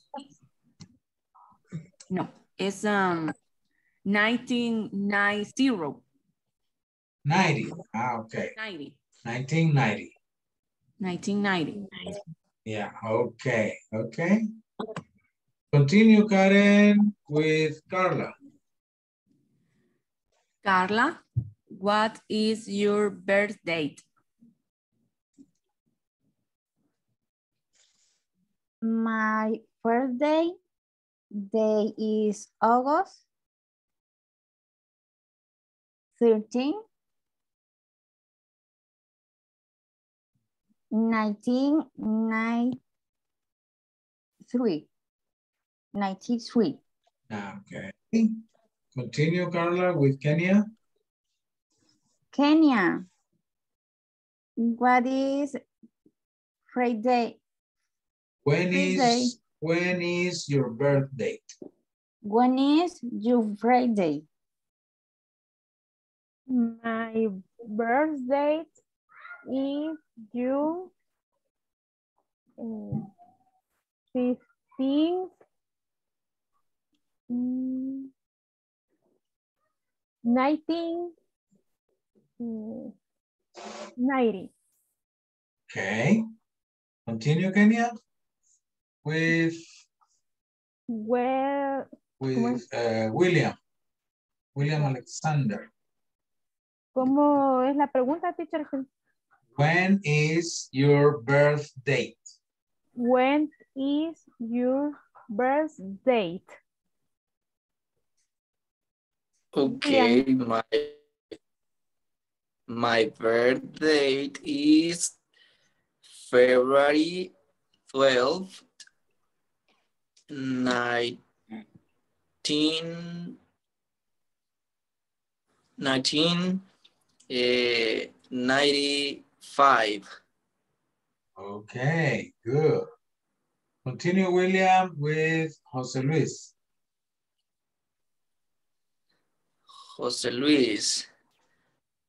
Speaker 4: no, it's um 1990.
Speaker 1: 90. Ah, okay.
Speaker 4: 90.
Speaker 1: 1990.
Speaker 4: 1990.
Speaker 1: Yeah, okay, okay. Continue, Karen, with Carla.
Speaker 4: Carla, what is your birth date?
Speaker 12: My birthday day is August 13, 1993. 93.
Speaker 1: Ah, okay. Continue, Carla, with Kenya.
Speaker 12: Kenya. What is Friday?
Speaker 1: When
Speaker 12: Birthday.
Speaker 1: is when is your birth date?
Speaker 12: When is your Friday?
Speaker 2: My birthday is June uh, 15th. mm, 19, mm, 90.
Speaker 1: Okay. Continue, Kenya. With
Speaker 2: Well,
Speaker 1: with uh, William. William Alexander.
Speaker 2: ¿cómo es la pregunta, teacher?
Speaker 1: When is your birth date?
Speaker 2: When is your birth date?
Speaker 6: Okay, my my birthday is February 12th, 19, 1995.
Speaker 1: Eh, okay, good. Continue, William, with Jose Luis.
Speaker 6: Jose Luis,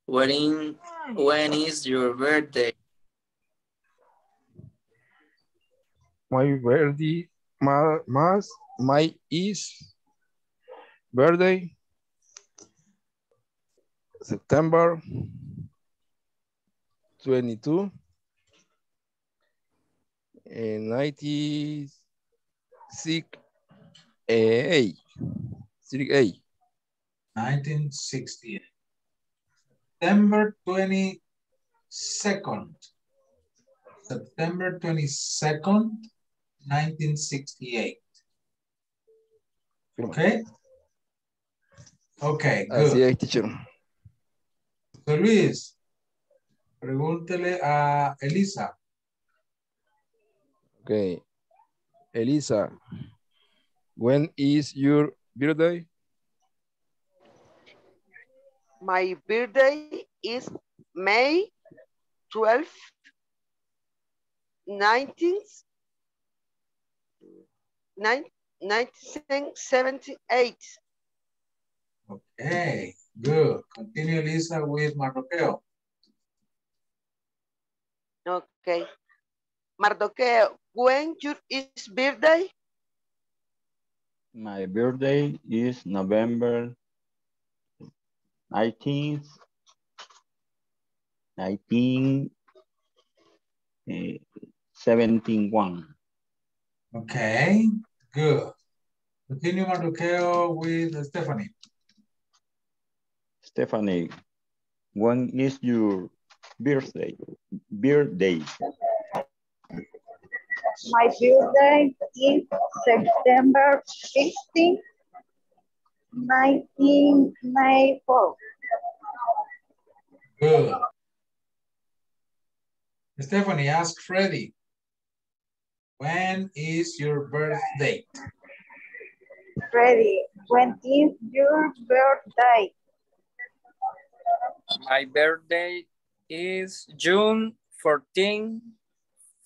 Speaker 6: when, in, when is your birthday?
Speaker 14: My birthday, my, mas, my is birthday, September 22, and 96, eight, six, eight.
Speaker 1: 1968. September 22nd. September 22nd, 1968. Okay? Okay, good.
Speaker 14: Así es, teacher.
Speaker 1: So, Luis, pregúntele a Elisa.
Speaker 14: Okay. Elisa, when is your birthday?
Speaker 3: My birthday is May 12th, 19th, 1978.
Speaker 1: Okay, good. Continue, Lisa, with Marroqueo.
Speaker 3: Okay. Mardoqueo, when your is birthday?
Speaker 8: My birthday is November 19th, 19, eh, 71.
Speaker 1: Okay, good. Continue, Marroqueo, with Stephanie.
Speaker 8: Stephanie, when is your birthday? Birthday.
Speaker 13: My birthday is September 16, 1994.
Speaker 1: Good. Stephanie, ask Freddy. When is your birth date?
Speaker 13: Freddy, when is your birthday?
Speaker 10: My birthday is June 14,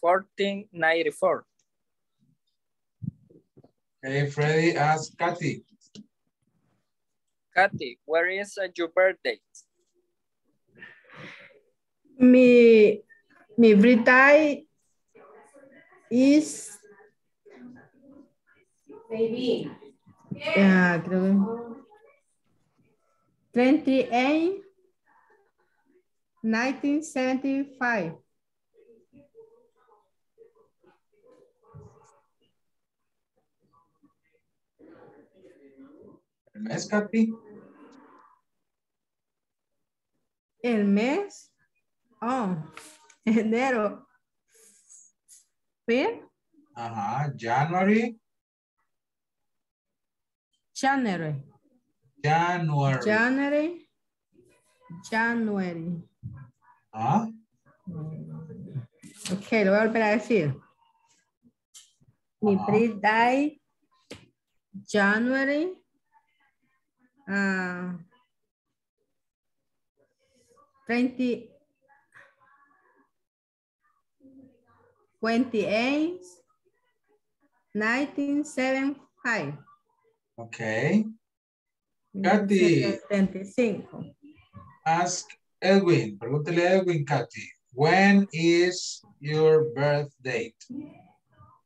Speaker 10: 1494.
Speaker 1: Okay, Freddy ask Kathy.
Speaker 10: Kathy, where is uh, your birthday?
Speaker 9: Mi, mi birthday is...
Speaker 11: Baby.
Speaker 9: Ah, creo que... 28, 1975.
Speaker 1: ¿El mes, Kathy?
Speaker 9: El mes, oh, enero. ¿Fue?
Speaker 1: Ajá, January.
Speaker 9: January.
Speaker 1: January.
Speaker 9: January. January.
Speaker 1: ¿Ah?
Speaker 9: Ok, lo voy a volver a decir. Mi birthday, January. Ah, 20, 28, 1975.
Speaker 1: Okay. Kathy.
Speaker 9: 75.
Speaker 1: Ask Edwin. Pregúntele a Edwin, Kathy. When is your birth date?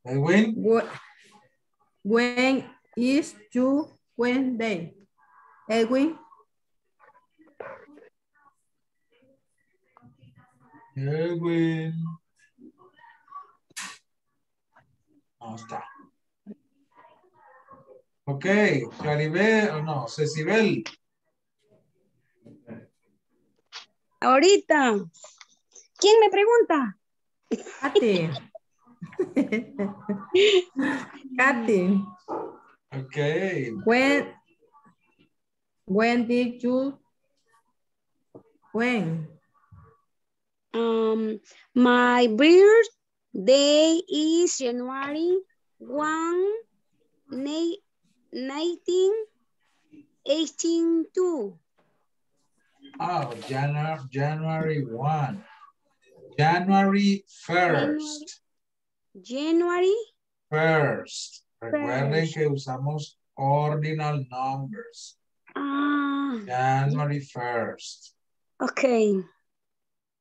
Speaker 1: Edwin?
Speaker 9: Wh- When is your Wednesday? Edwin?
Speaker 1: Edwin. No está. Ok, Claribel, o no, Cecibel.
Speaker 13: Ahorita. ¿Quién me pregunta?
Speaker 9: Katy. Katy.
Speaker 1: Ok.
Speaker 9: When, when did you, when?
Speaker 13: Um, my birthday is January 1, na- 1982.
Speaker 1: Oh, January, January 1. January 1st.
Speaker 13: January
Speaker 1: First. Recuerden
Speaker 13: First.
Speaker 1: que usamos ordinal numbers.
Speaker 13: Ah,
Speaker 1: January 1st.
Speaker 13: okay.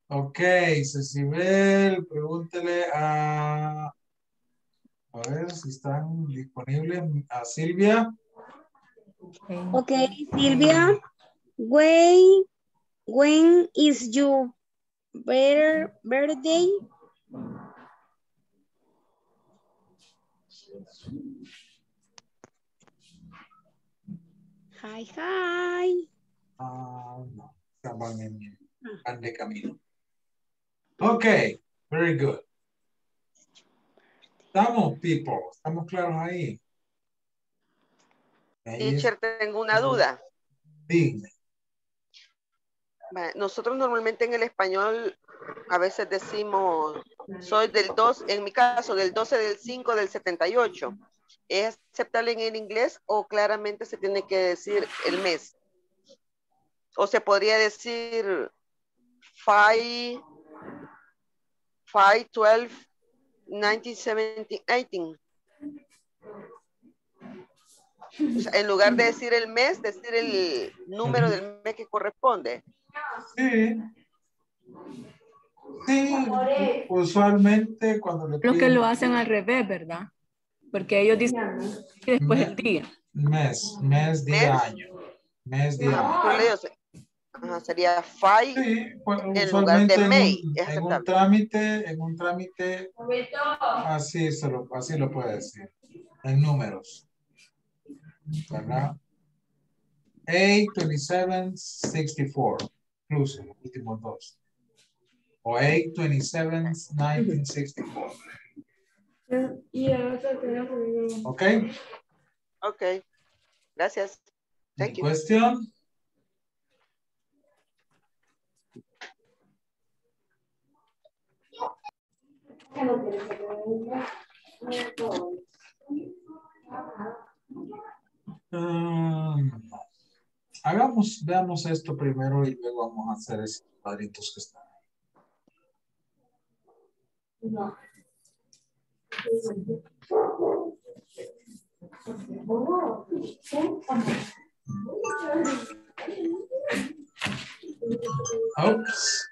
Speaker 1: Ok, Cecibel, pregúntele a... A ver si están disponibles. A Silvia.
Speaker 13: Okay, Silvia, when, when is your bir- birthday? Hi, hi.
Speaker 1: Ah, no, estaban en van de camino. Ok, very good. Estamos, people, estamos claros ahí.
Speaker 3: Teacher, tengo una duda.
Speaker 1: Dime.
Speaker 3: Nosotros normalmente en el español a veces decimos, soy del 2, en mi caso, del 12 del 5 del 78. ¿Es aceptable en el inglés o claramente se tiene que decir el mes? O se podría decir 5, 5, 12, 1970, 18. O sea, en lugar de decir el mes, decir el número del mes que corresponde.
Speaker 1: Sí. Sí, usualmente cuando le
Speaker 4: Los que lo hacen al revés, ¿verdad? Porque ellos dicen y después el día.
Speaker 1: mes, mes, día, año. Mes, día, año.
Speaker 3: Pero le digo, se- ajá, sería 5 en lugar de
Speaker 1: en
Speaker 3: May.
Speaker 1: un,
Speaker 3: es
Speaker 1: en un trámite, en un trámite, así, se lo, así lo puede decir, en números. ¿Verdad? 8, 27, 64, incluso los últimos dos. O 8, 27, 1964. ¿Ok?
Speaker 3: Ok. Gracias. Thank you.
Speaker 1: Cuestión. Um, hagamos, veamos esto primero y luego vamos a hacer esos cuadritos que están. Oops.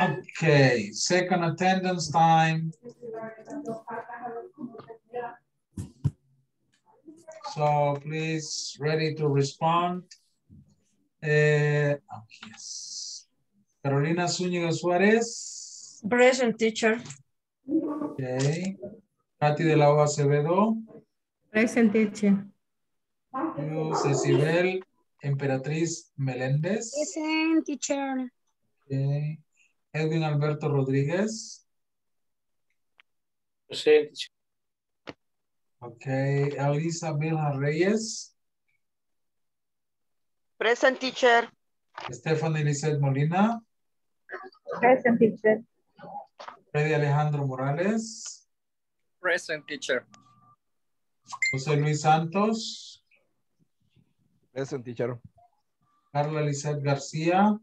Speaker 1: Okay, second attendance time. So please, ready to respond. Eh, oh, yes. Carolina Zúñiga Suárez.
Speaker 7: Present teacher.
Speaker 1: Okay. Katy de la Hoja Acevedo.
Speaker 2: Present teacher.
Speaker 1: You, Cecibel Emperatriz Meléndez.
Speaker 13: Present teacher.
Speaker 1: Okay. Edwin Alberto Rodríguez.
Speaker 15: Present teacher.
Speaker 1: Okay. Elisa Vilja Reyes.
Speaker 3: Present teacher.
Speaker 1: Stephanie Lizeth Molina.
Speaker 16: Present teacher.
Speaker 1: Freddy Alejandro Morales.
Speaker 10: Present teacher.
Speaker 1: José Luis Santos.
Speaker 5: Present teacher.
Speaker 1: Carla Lizeth García.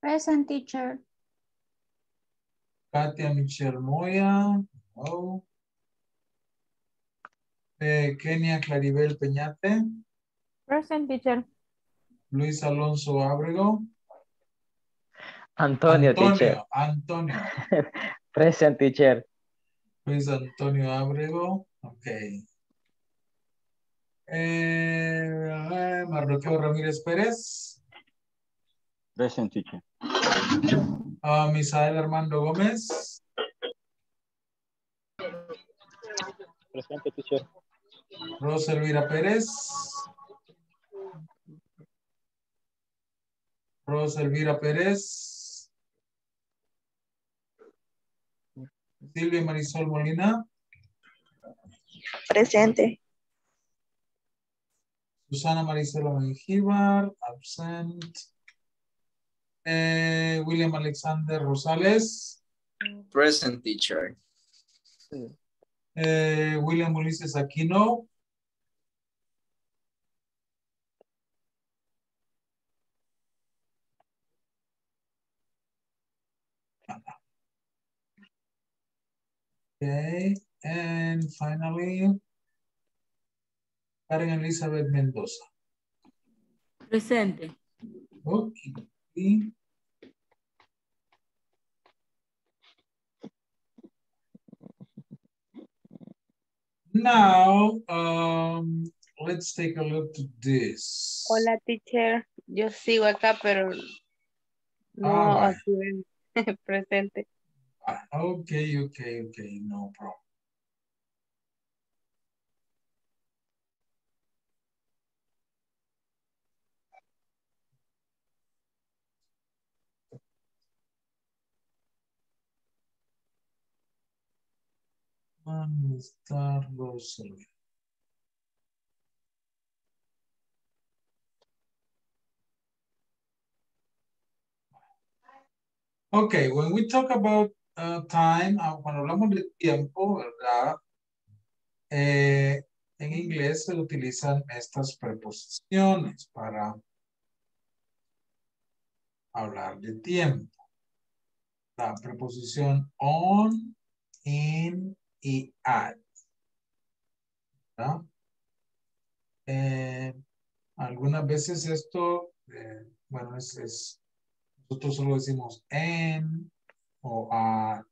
Speaker 17: Present teacher.
Speaker 1: Katia Michelle Moya. Oh. Eh, Kenia Claribel Peñate.
Speaker 2: Present teacher.
Speaker 1: Luis Alonso Ábrego.
Speaker 8: Antonio, teacher.
Speaker 1: Antonio.
Speaker 8: Present teacher.
Speaker 1: Luis Antonio Ábrego. Ok. Eh, Marroqueo Ramírez Pérez.
Speaker 8: Present teacher.
Speaker 1: Uh, Misael Armando Gómez.
Speaker 8: Present teacher.
Speaker 1: Rosa Elvira Pérez. Rosa Elvira Pérez. Silvia Marisol Molina.
Speaker 16: Presente.
Speaker 1: Susana Marisela Mengíbar, absent. Eh, William Alexander Rosales.
Speaker 6: Present teacher.
Speaker 1: Eh, William Ulises Aquino. Okay, and finally, Karen Elizabeth Mendoza.
Speaker 4: Presente.
Speaker 1: Okay. Now, um, let's take a look at this.
Speaker 11: Hola, teacher. Yo sigo acá, pero no
Speaker 1: Ah,
Speaker 11: aquí presente.
Speaker 1: Ah, Okay, okay, okay, no problem. Star Rosary. Okay, when we talk about uh, time, ah, cuando hablamos de tiempo, ¿verdad? Eh, en inglés se utilizan estas preposiciones para hablar de tiempo. La preposición on, in y at. Eh, algunas veces esto, eh, bueno, es, es nosotros solo decimos en o a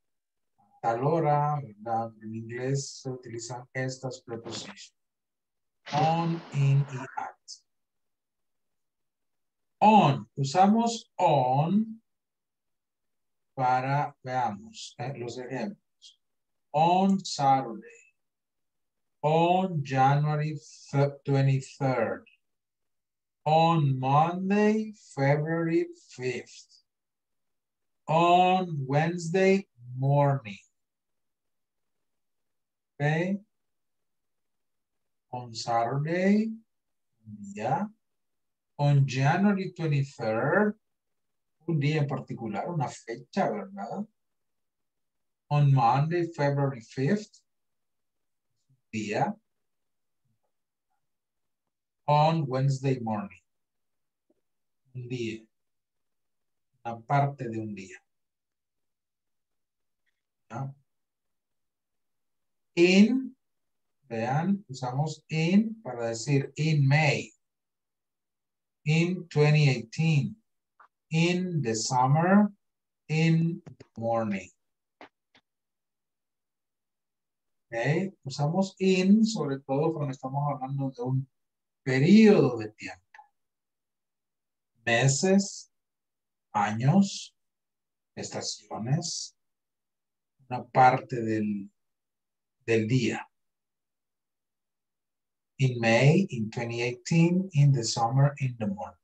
Speaker 1: tal hora, ¿verdad? En inglés se utilizan estas preposiciones. On, in y at. On. Usamos on para, veamos, eh, los ejemplos. On Saturday. On January 23rd. On Monday, February 5th. On Wednesday morning. Okay. On Saturday, yeah. On January 23rd, un día en particular, una fecha, ¿verdad? On Monday, February 5th, día. On Wednesday morning, un día. Una parte de un día. In, vean, usamos in para decir in May. In 2018. In the summer. In the morning. Okay. Usamos in, sobre todo cuando estamos hablando de un periodo de tiempo. Meses, años, estaciones, una parte del, del día. In May, in 2018, in the summer, in the morning.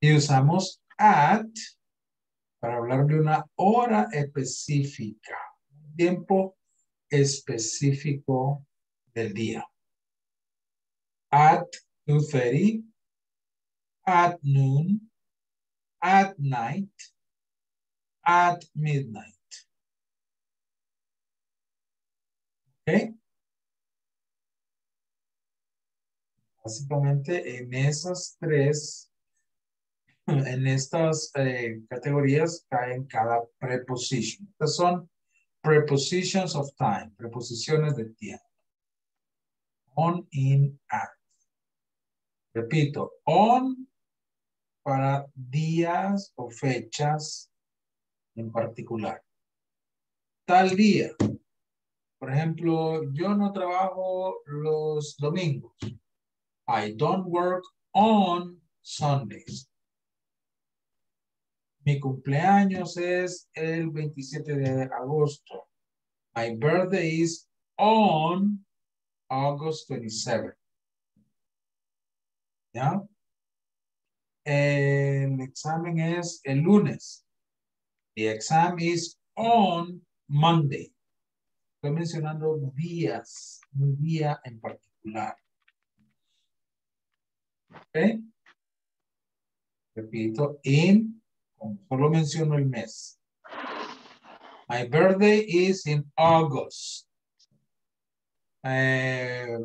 Speaker 1: Y usamos at para hablar de una hora específica, un tiempo específico del día. At 2.30, at noon, at night, at midnight. ¿Ok? Básicamente en esas tres, en estas eh, categorías caen cada preposition. Estas son prepositions of time, preposiciones de tiempo. On, in, at. Repito, on para días o fechas en particular. Tal día. Por ejemplo, yo no trabajo los domingos. I don't work on Sundays. Mi cumpleaños es el 27 de agosto. My birthday is on August 27. ¿Ya? El examen es el lunes. The exam is on Monday. Estoy mencionando días, un día en particular. ¿Ok? Repito, in, solo menciono el mes. My birthday is in August. Eh,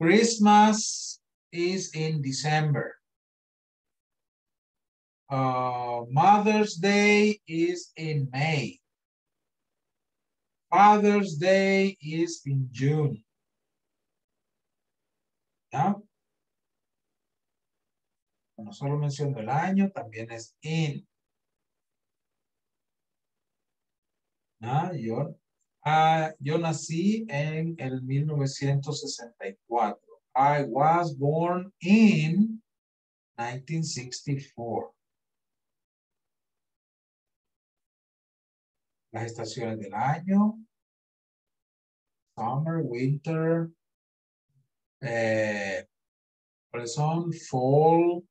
Speaker 1: Christmas is in December. Uh, Mother's Day is in May. Father's Day is in June. ¿Ya? No solo menciono el año, también es in. ¿Ya? Yo, ah, yo nací en el 1964. I was born in 1964. Las estaciones del año. Summer, winter. Eh, ¿Cuáles son? Fall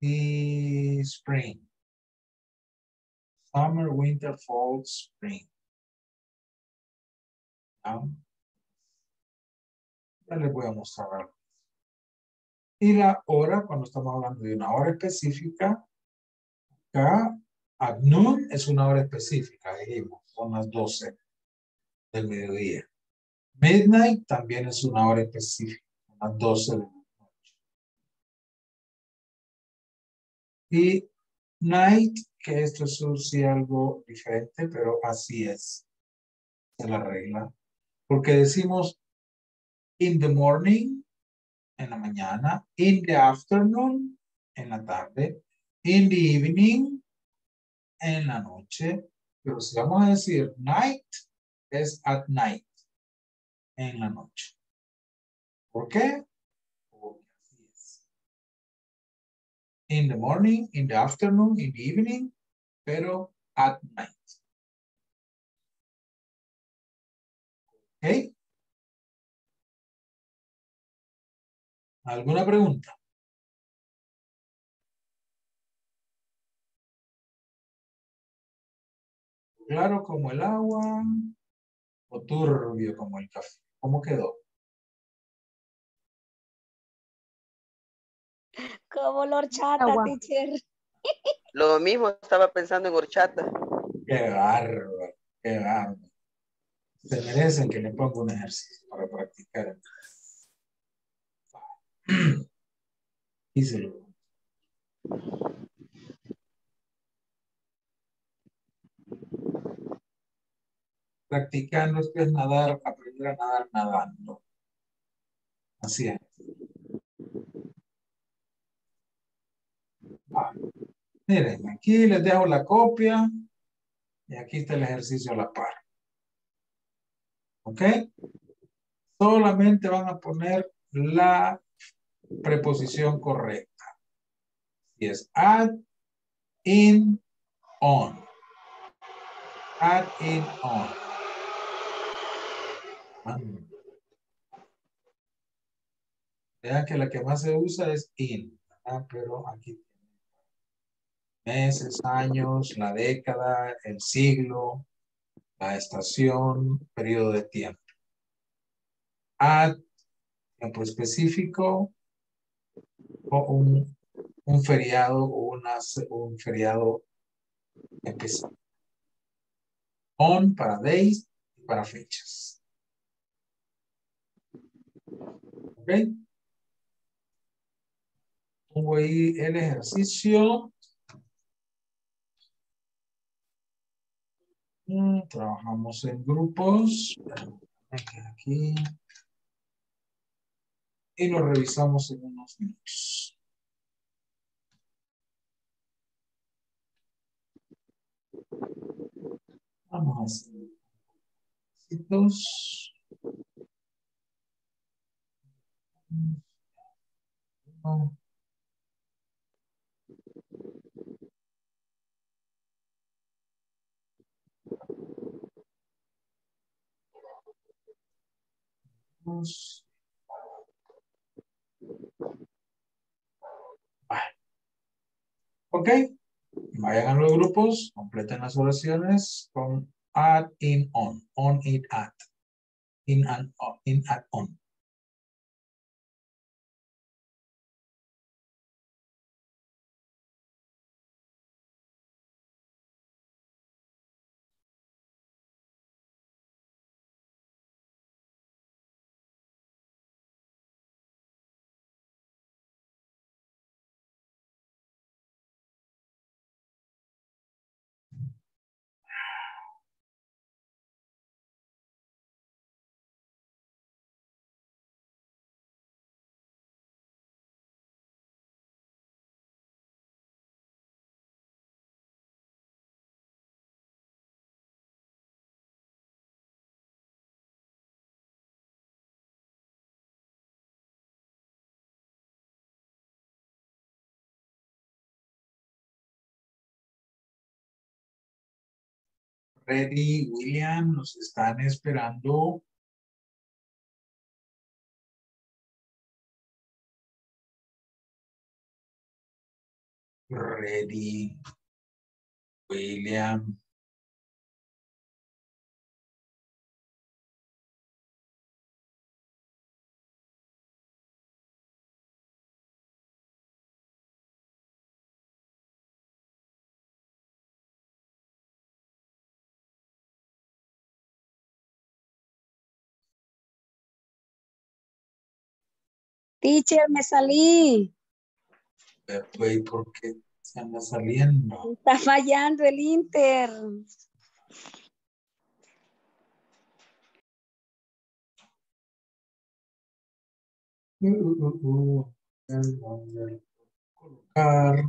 Speaker 1: y spring. Summer, winter, fall, spring. ¿Ya? Les voy a mostrar algo. Y la hora, cuando estamos hablando de una hora específica, acá at noon es una hora específica, dijimos, son las 12 del mediodía. Midnight también es una hora específica, las 12 de la noche. Y night, que esto es sí algo diferente, pero así es. Es la regla. Porque decimos in the morning, en la mañana, in the afternoon, en la tarde, in the evening, en la noche, pero si vamos a decir night, es at night, en la noche. ¿Por qué? In the morning, in the afternoon, in the evening, pero at night. ¿Ok? ¿Alguna pregunta? Claro como el agua o turbio como el café. ¿Cómo quedó?
Speaker 13: Como la horchata,
Speaker 2: Agua.
Speaker 13: teacher.
Speaker 3: Lo mismo estaba pensando en horchata.
Speaker 1: Qué bárbaro, qué bárbaro. Se merecen que le ponga un ejercicio para practicar. Díselo. Practicando esto es nadar, aprender a nadar nadando. Así es. Miren, aquí les dejo la copia y aquí está el ejercicio a la par. ¿Ok? Solamente van a poner la preposición correcta. Si es add, in, on. Add, in, on. Ah. Vean que la que más se usa es in, pero aquí meses, años, la década, el siglo, la estación, periodo de tiempo. Add, tiempo específico, o un, feriado o un feriado específico. On para days y para fechas. ¿Ok? Pongo ahí el ejercicio. Mm, trabajamos en grupos. Aquí. Y lo revisamos en unos minutos. Vamos a hacer Ok, vayan a los grupos, completen las oraciones con add, in, on, on, it, at, in, and, in, at, on. Ready, William, nos están esperando. Ready, William.
Speaker 13: Teacher, me salí.
Speaker 1: Pues, ¿por qué se anda saliendo?
Speaker 13: Está fallando el Inter.
Speaker 1: Uh, uh, uh, colocar.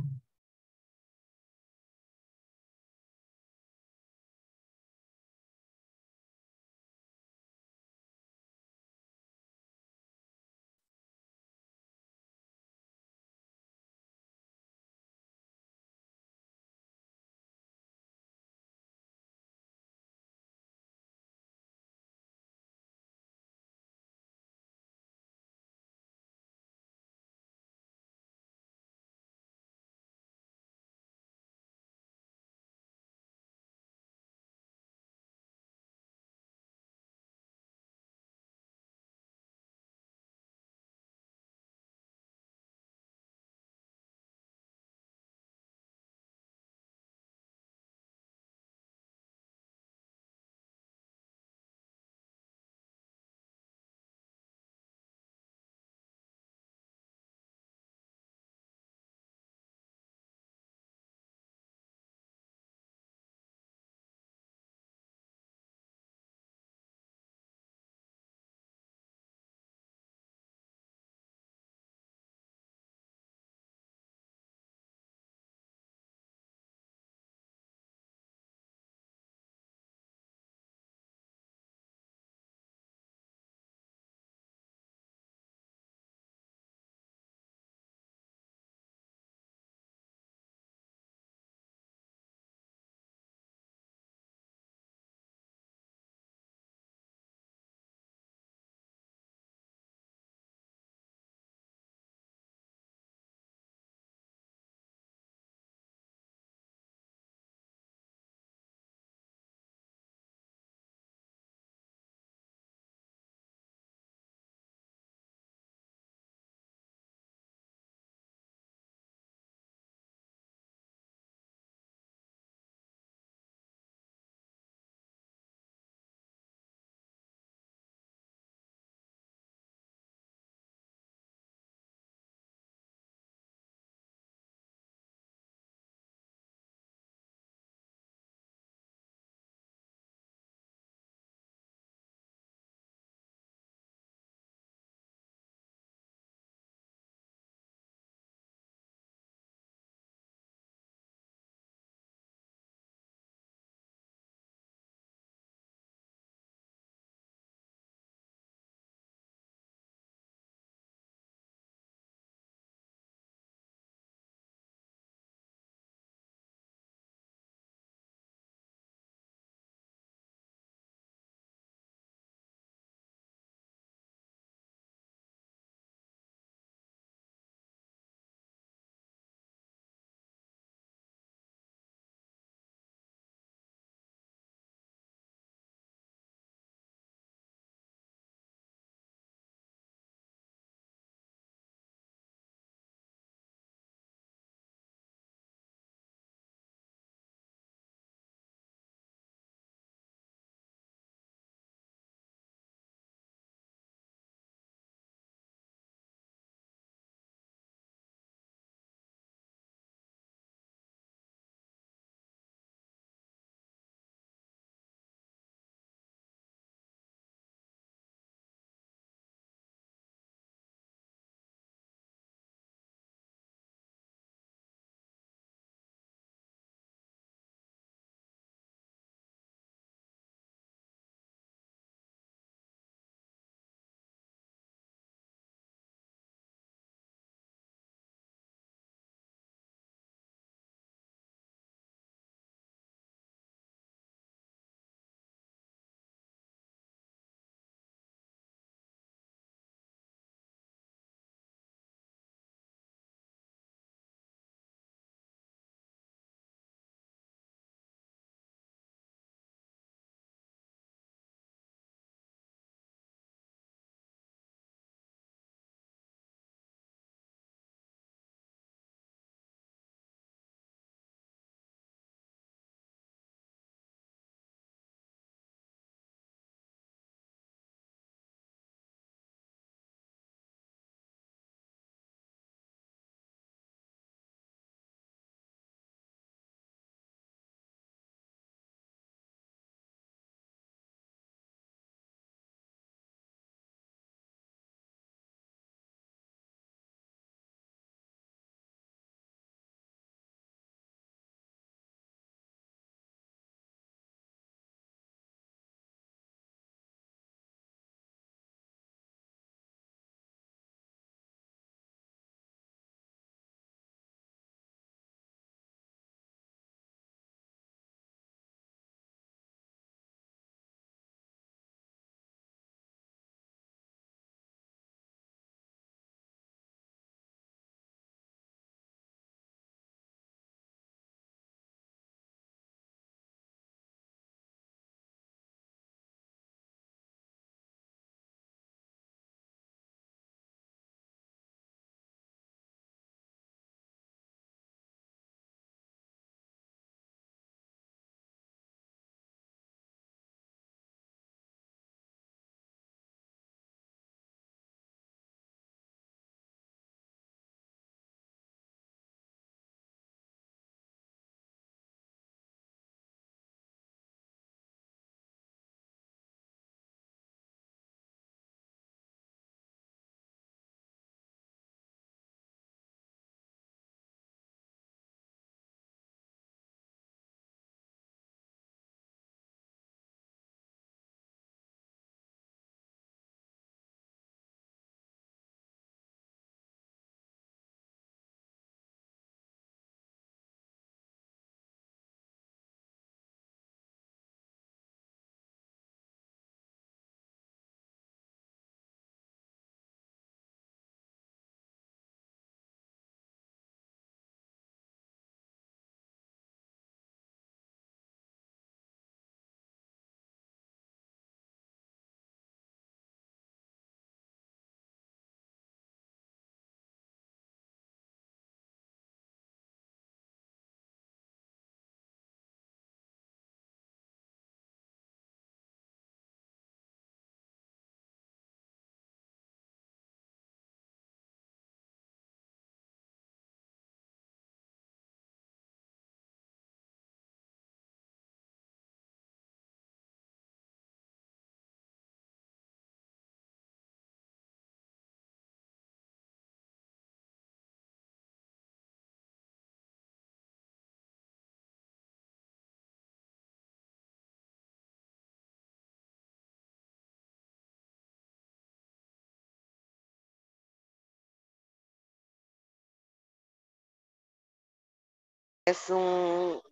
Speaker 3: Es un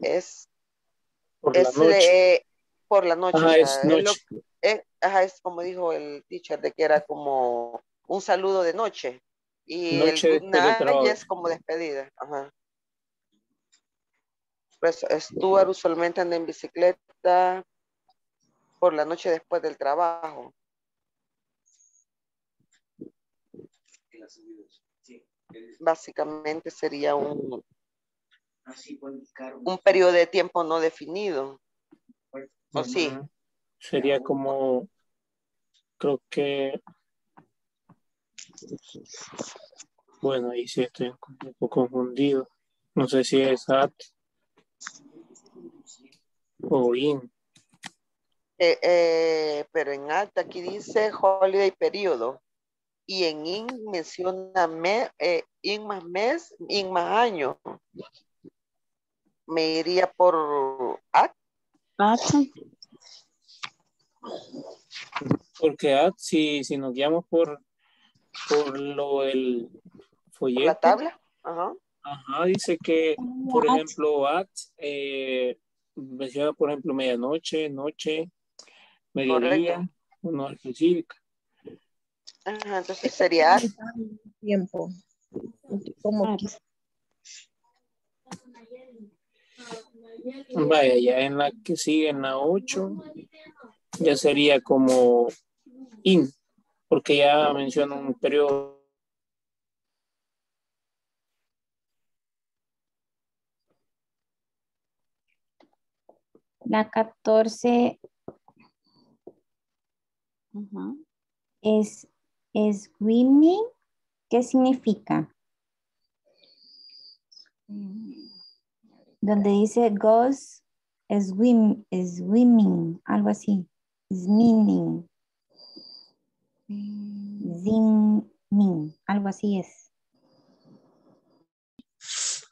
Speaker 3: es
Speaker 15: Por la
Speaker 3: es
Speaker 15: noche.
Speaker 3: eh, por la noche.
Speaker 15: Ajá, es
Speaker 3: lo-
Speaker 15: noche.
Speaker 3: es- ajá, es como dijo el teacher de que era como un saludo de noche. Y
Speaker 15: Noche
Speaker 3: el es como despedida. Ajá. Pues Stuart usualmente anda en bicicleta por la noche después del trabajo. Básicamente sería un, un periodo de tiempo no definido. ¿O sí?
Speaker 15: Sería como, creo que, bueno, ahí sí estoy un poco confundido. No sé si es at o in.
Speaker 3: Eh, eh, pero en alta aquí dice holiday periodo y en in menciona me, eh, in más mes, in más año. Me iría por at.
Speaker 15: Porque at, si, si nos guiamos por, por lo del folleto.
Speaker 3: la tabla. Ajá.
Speaker 15: Ajá, dice que, por
Speaker 3: At.
Speaker 15: ejemplo, at, eh, menciona, por ejemplo, medianoche, noche, mediodía, no específica.
Speaker 3: Ajá, entonces sería.
Speaker 9: Tiempo. Como
Speaker 15: Vaya, ya en la que sigue, en la 8, ya sería como in, porque ya menciona un periodo.
Speaker 12: La 14 Ajá. es, es swimming. ¿Qué significa? Donde dice goes swim, swimming, algo así. Swimming. Swimming, algo así es.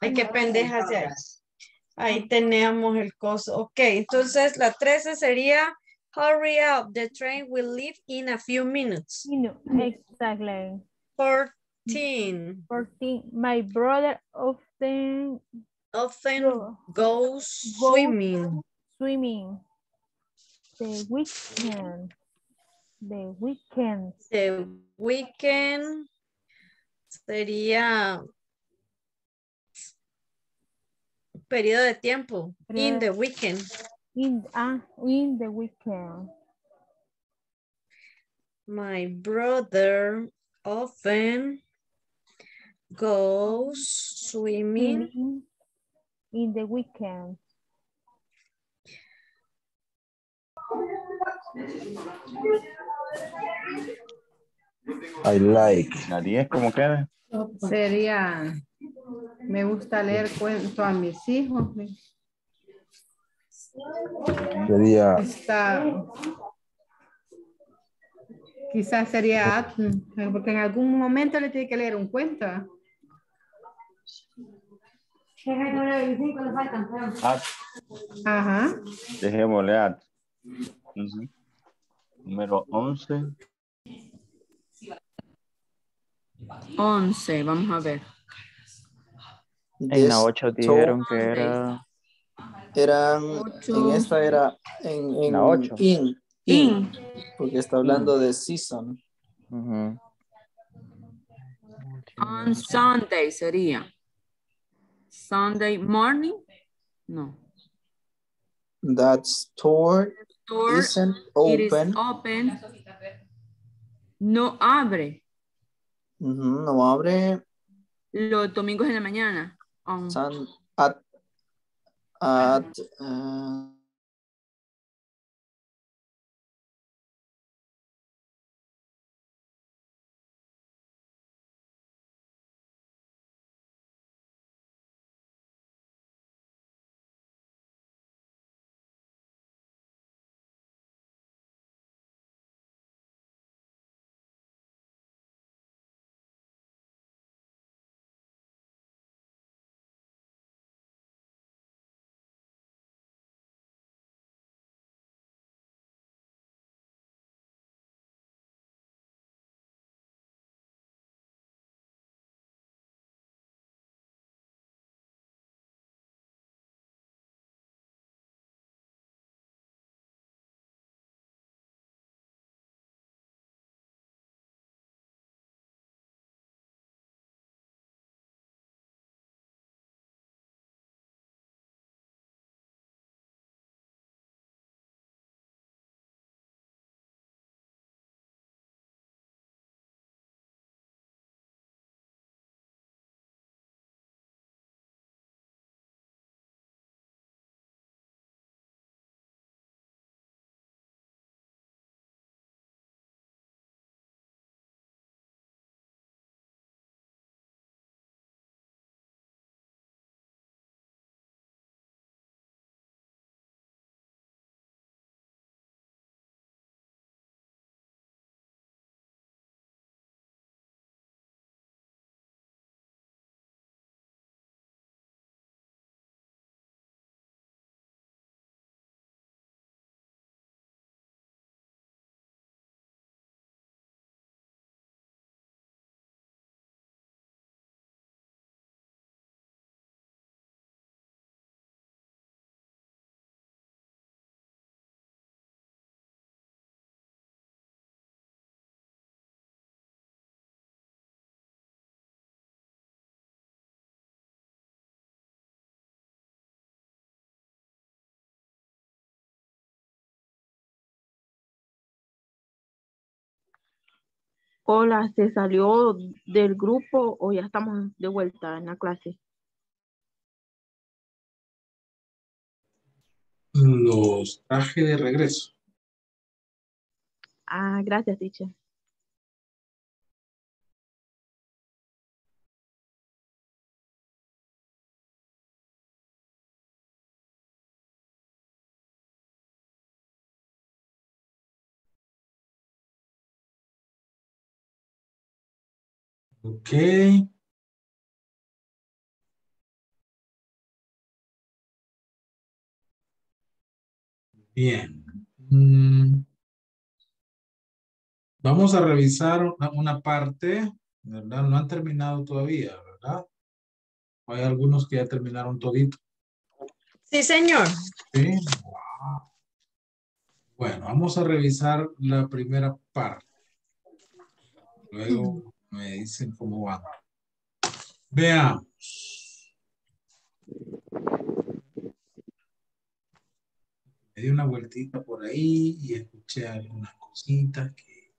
Speaker 7: Ay, qué pendeja sea. Ahí tenemos el coso. Ok, entonces la 13 sería Hurry up, the train will leave in a few minutes.
Speaker 2: You know, Exactly.
Speaker 7: 14.
Speaker 2: 14. My brother often
Speaker 7: often goes swimming.
Speaker 2: Swimming. The weekend. The weekend.
Speaker 7: The weekend sería periodo de tiempo. In the weekend.
Speaker 2: In, ah, in the weekend.
Speaker 7: My brother often goes swimming.
Speaker 2: In the weekend.
Speaker 5: I like.
Speaker 8: La 10, ¿cómo queda?
Speaker 14: Sería, me gusta leer cuentos a mis hijos.
Speaker 5: Sería
Speaker 14: Está, quizás sería, porque en algún momento le tiene que leer un cuento.
Speaker 8: At,
Speaker 14: Ajá.
Speaker 8: dejémosle at. Ujú. Número 11.
Speaker 4: 11, vamos a ver.
Speaker 8: En la 8 dijeron que era...
Speaker 6: Eran,
Speaker 4: Ocho.
Speaker 6: en esta era en, en
Speaker 8: La ocho.
Speaker 6: in,
Speaker 4: In.
Speaker 6: porque está hablando de season.
Speaker 8: Ujú.
Speaker 4: On Sunday sería. Sunday morning. No.
Speaker 6: That store
Speaker 4: Store
Speaker 6: isn't
Speaker 4: It is
Speaker 6: open.
Speaker 4: open. No abre
Speaker 6: Ujú, no abre
Speaker 4: los domingos en la mañana. On
Speaker 6: Sun- at, at, uh,
Speaker 11: Hola, ¿se salió del grupo o ya estamos de vuelta en la clase?
Speaker 1: Los traje de regreso.
Speaker 11: Ah, gracias, teacher.
Speaker 1: Ok. Bien. Mm. Vamos a revisar una, una parte, ¿verdad? No han terminado todavía, ¿verdad? Hay algunos que ya terminaron todito.
Speaker 7: Sí, señor.
Speaker 1: Sí. Wow. Bueno, vamos a revisar la primera parte. Luego me dicen cómo van. Veamos. Me di una vueltita por ahí y escuché algunas cositas que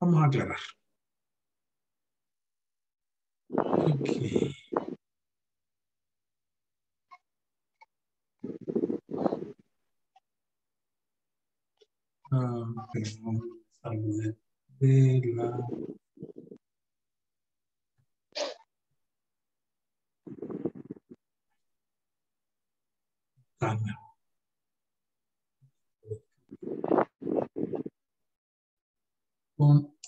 Speaker 1: vamos a aclarar. Ok. Ah, perdón, saludé de la cámara. Con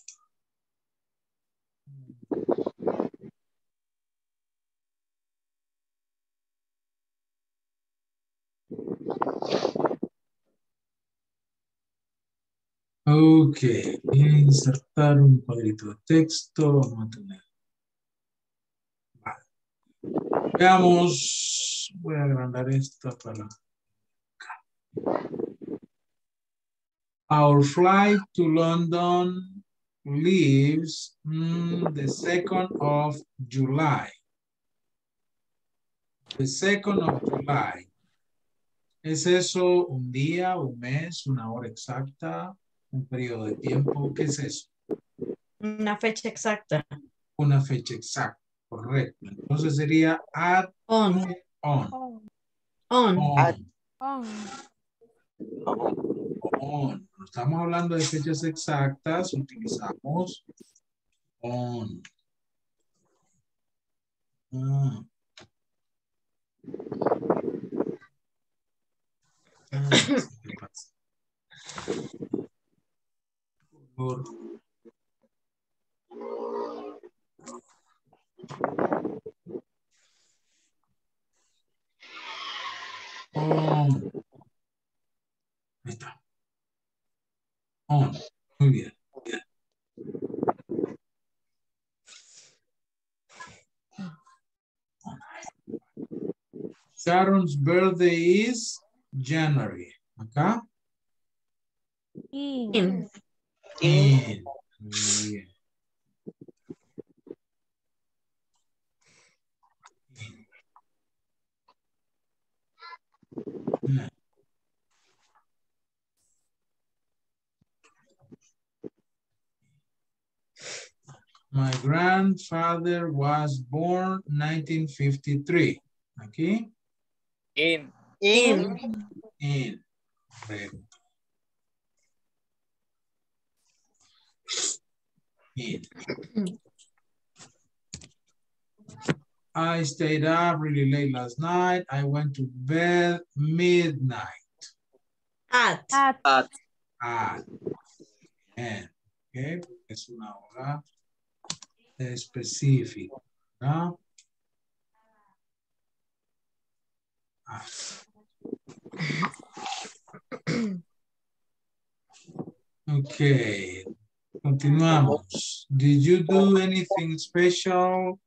Speaker 1: Ok, voy a insertar un cuadrito de texto. Vamos a tener. Vale. Veamos. Voy a agrandar esta para. Our flight to London leaves mm, the 2nd of July. The 2nd of July. ¿Es eso un día, un mes, una hora exacta? un periodo de tiempo. ¿Qué es eso?
Speaker 7: Una fecha exacta.
Speaker 1: Una fecha exacta, correcto. Entonces sería at
Speaker 7: On.
Speaker 1: on.
Speaker 7: On.
Speaker 1: On. On. No estamos hablando de fechas exactas, utilizamos on. Ah. Ah, On. Ahí está. On. Muy bien. bien. Sharon's birthday is January. Acá.
Speaker 7: In.
Speaker 1: In. Muy bien. My grandfather was born 1953. Aquí.
Speaker 10: In.
Speaker 3: In.
Speaker 1: In. Correcto. In. I stayed up really late last night. I went to bed midnight.
Speaker 7: At.
Speaker 11: At.
Speaker 10: At.
Speaker 1: Ah, bien. Ok, es una hora específica. ¿no? Ah. Ok, continuamos. Did you do anything special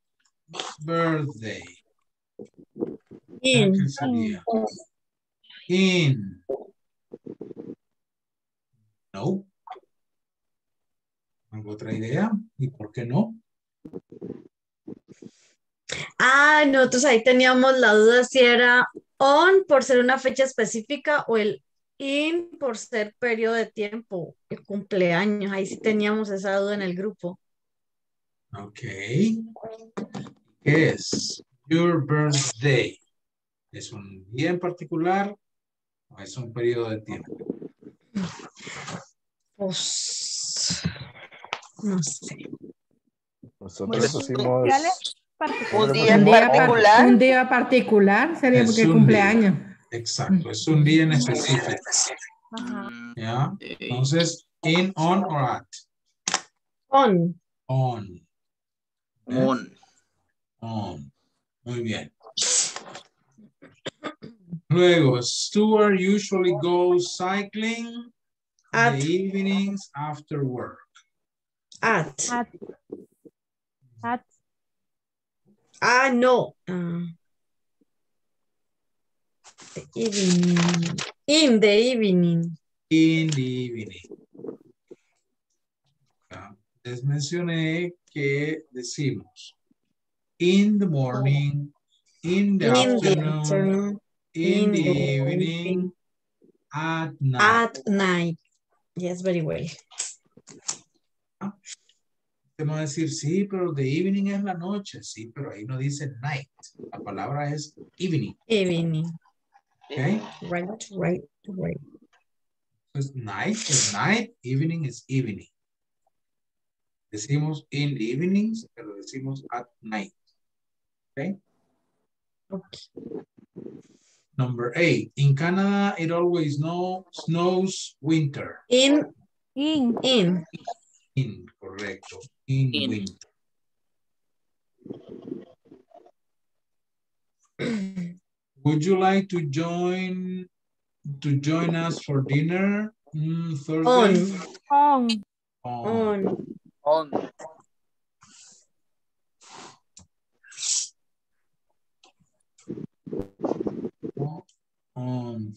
Speaker 1: birthday?
Speaker 7: In.
Speaker 1: In. No. ¿Alguna otra idea? ¿Y por qué no?
Speaker 7: Ah, nosotros ahí teníamos la duda si era on por ser una fecha específica o el in por ser periodo de tiempo, el cumpleaños. Ahí sí teníamos esa duda en el grupo.
Speaker 1: Ok. ¿Qué es? Your birthday. ¿Es un día en particular o es un periodo de tiempo?
Speaker 7: Pues, no sé.
Speaker 5: Nosotros
Speaker 7: Pues,
Speaker 5: pusimos...
Speaker 3: Un día en
Speaker 14: día,
Speaker 3: particular.
Speaker 14: un día particular sería
Speaker 1: Es
Speaker 14: porque cumpleaños.
Speaker 1: Exacto, es un día en específico. ¿Ya? Entonces, in, on or at.
Speaker 7: On.
Speaker 1: On.
Speaker 6: On.
Speaker 1: Muy bien. Luego, Stuart usually goes cycling
Speaker 7: At.
Speaker 1: the evenings after work.
Speaker 7: At.
Speaker 2: At. At.
Speaker 7: Ah, no. Ah. The evening. In the evening.
Speaker 1: In the evening. Les mencioné que decimos in the morning, in the
Speaker 7: In the
Speaker 1: afternoon,
Speaker 7: afternoon.
Speaker 1: in
Speaker 7: in
Speaker 1: the
Speaker 7: the
Speaker 1: evening, at night.
Speaker 7: At night. Yes, very well.
Speaker 1: A decir, sí, pero the evening es la noche. Sí, pero ahí no dice night. La palabra es evening.
Speaker 7: Evening.
Speaker 1: ¿Ok?
Speaker 7: Right, right, right.
Speaker 1: Entonces, night is night, evening is evening. Decimos in the evenings, pero decimos at night. ¿Ok? Number eight. In Canada, it always snow, snows winter.
Speaker 7: In.
Speaker 2: In.
Speaker 7: In.
Speaker 1: In, correcto. In, winter. Would you like to join to join us for dinner mm, Thursday?
Speaker 2: On.
Speaker 1: On.
Speaker 7: On.
Speaker 10: On.
Speaker 1: On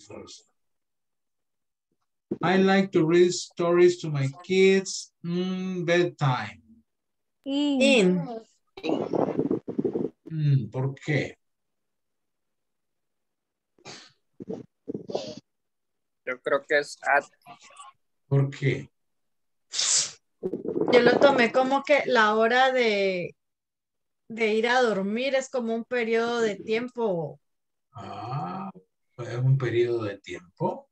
Speaker 1: Thursday. I like to read stories to my kids mm, bedtime.
Speaker 7: In.
Speaker 1: Mm, ¿Por qué?
Speaker 10: Yo creo que es at.
Speaker 1: ¿Por qué?
Speaker 7: Yo lo tomé como que la hora de, de ir a dormir es como un periodo de tiempo.
Speaker 1: Ah, pues es un periodo de tiempo.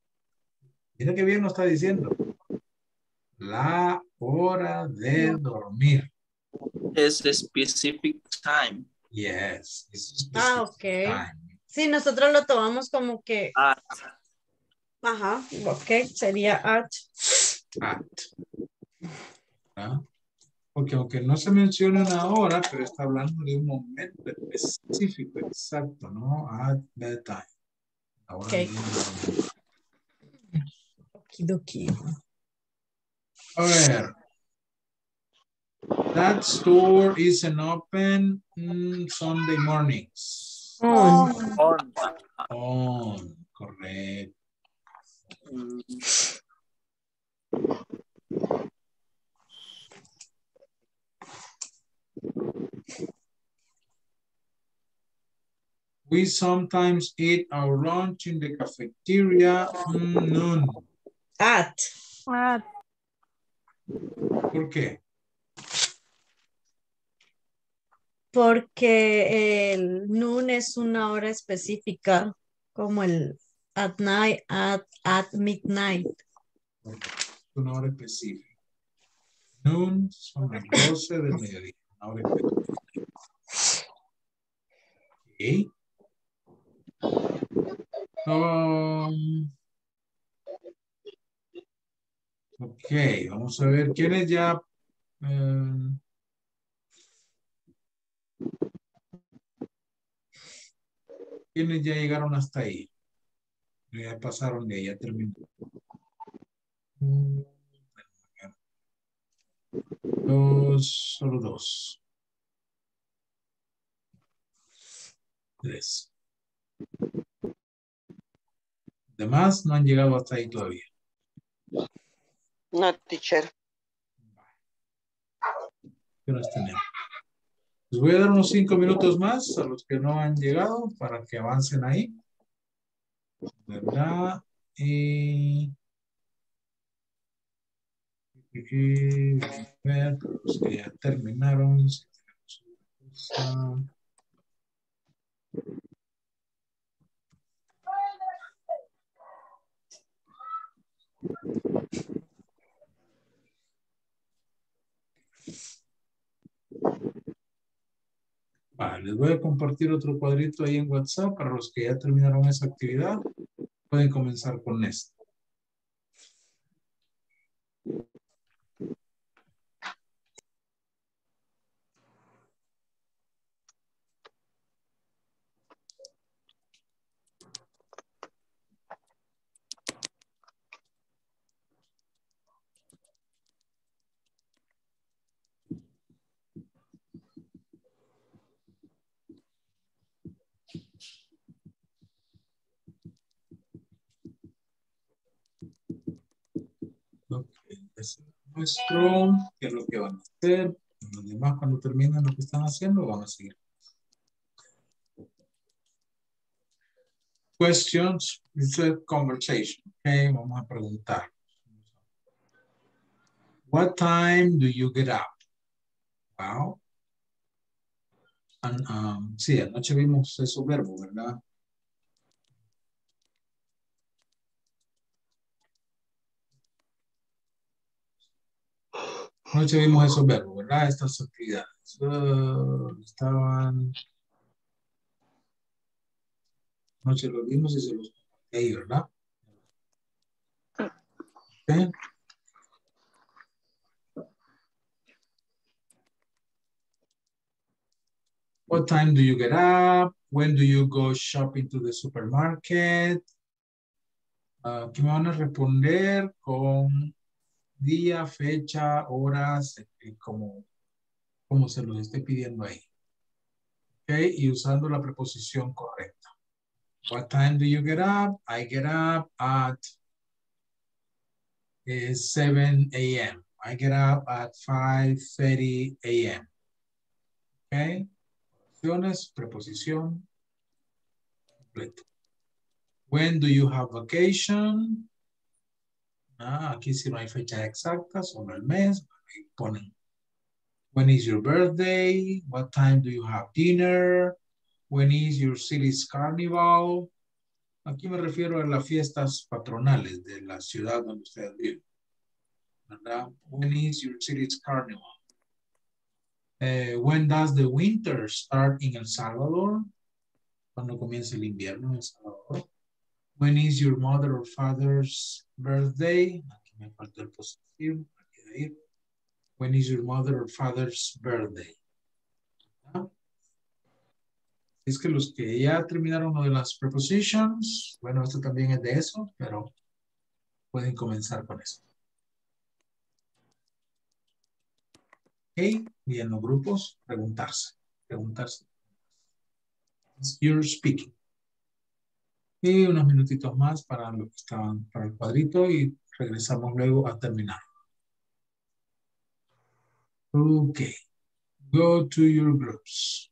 Speaker 1: Mira qué bien nos está diciendo. La hora de dormir.
Speaker 6: Es specific time.
Speaker 1: Yes. it's a
Speaker 7: Ah,
Speaker 1: specific
Speaker 7: ok.
Speaker 1: time.
Speaker 7: Sí, nosotros lo tomamos como que,
Speaker 6: At.
Speaker 7: ajá, ok, sería at.
Speaker 1: At. ¿Ah? Porque aunque no se menciona una hora, pero está hablando de un momento específico, exacto, ¿no? At bedtime. La hora
Speaker 7: Ok.
Speaker 1: de dormir.
Speaker 7: Okidoki.
Speaker 1: A ver. That store isn't open mm, Sunday mornings.
Speaker 7: On.
Speaker 10: On.
Speaker 1: On, correcto. We sometimes eat our lunch in the cafeteria mm, noon.
Speaker 7: At.
Speaker 2: At.
Speaker 1: ¿Por qué?
Speaker 7: Porque el noon es una hora específica, como el at night, at, at midnight.
Speaker 1: Una hora específica. Noon son las 12 del mediodía. Una hora específica. Ok. Um, ok, vamos a ver quiénes ya. eh, ¿Quiénes ya llegaron hasta ahí? Ya pasaron de ahí, ya terminó. Dos, solo dos. Tres. Demás no han llegado hasta ahí todavía.
Speaker 3: No, teacher.
Speaker 1: ¿Qué horas tenemos? Les voy a dar unos cinco minutos más a los que no han llegado para que avancen ahí. ¿Verdad? Y... y- vamos a ver, los que ya terminaron. si tenemos una cosa. Vale, les voy a compartir otro cuadrito ahí en WhatsApp para los que ya terminaron esa actividad. Pueden comenzar con esto. Ok, ese es nuestro, ¿qué es lo que van a hacer? Los demás cuando terminen lo que están haciendo van a seguir. Questions, it's a conversation. Okay, vamos a preguntar. What time do you get up? Wow. And, um, sí, anoche vimos esos verbos, ¿verdad? Anoche vimos esos verbos, ¿verdad? Estas actividades. Estaban... Anoche los vimos y se los ahí, ¿verdad? What time do you get up? When do you go shopping to the supermarket? Ah, ¿Qué me van a responder con día, fecha, horas, eh, como, como se los esté pidiendo ahí? Ok, y usando la preposición correcta. What time do you get up? I get up at eh, 7 a.m. I get up at 5.30 a.m. Ok. Opciones, preposición, completo. When do you have vacation? Ah, aquí sí no hay fecha exacta, solo el mes. Ponen. When is your birthday? What time do you have dinner? When is your city's carnival? Aquí me refiero a las fiestas patronales de la ciudad donde ustedes viven. ¿Verdad? When is your city's carnival? Eh, when does the winter start in El Salvador? Cuando comienza el invierno en El Salvador. When is your mother or father's birthday? Aquí me falta el positivo. Aquí de ir. When is your mother or father's birthday? ¿Ah? Es que los que ya terminaron lo de las prepositions, bueno, esto también es de eso, pero pueden comenzar con eso. Ok, y en los grupos, preguntarse, preguntarse. You're speaking. Y unos minutitos más para lo que estaban para el cuadrito y regresamos luego a terminar. Ok. Go to your groups.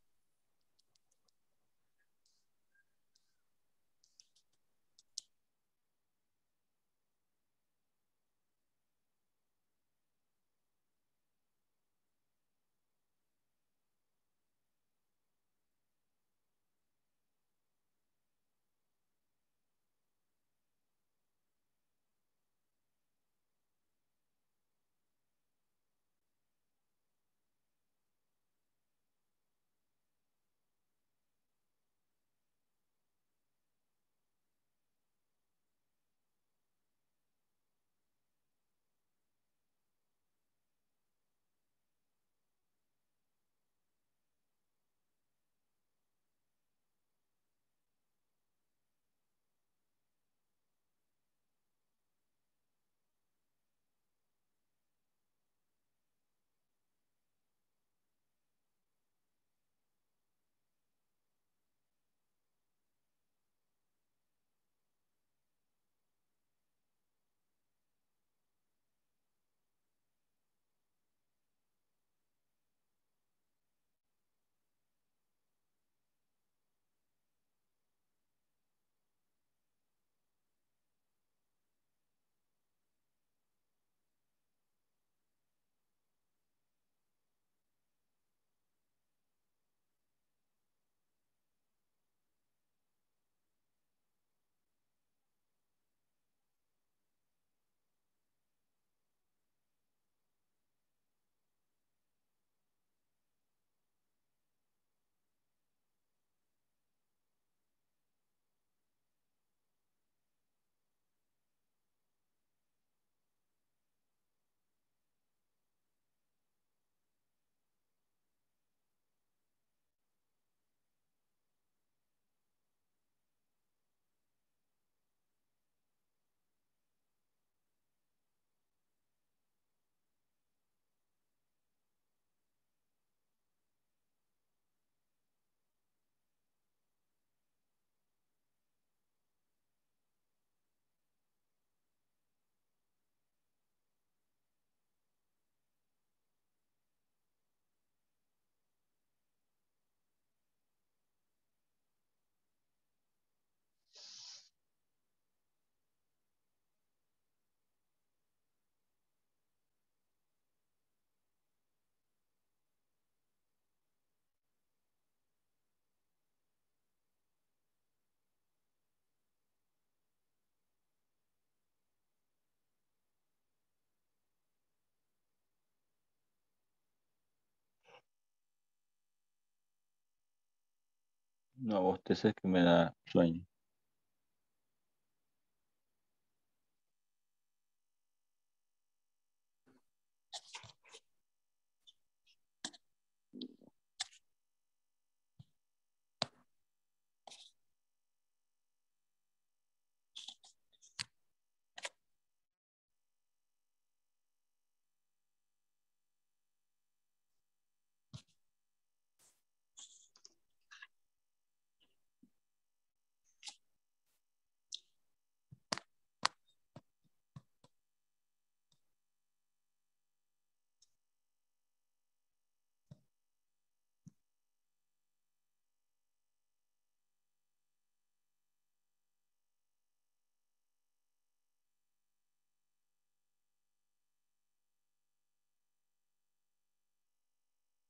Speaker 8: No, usted es que me da sueño.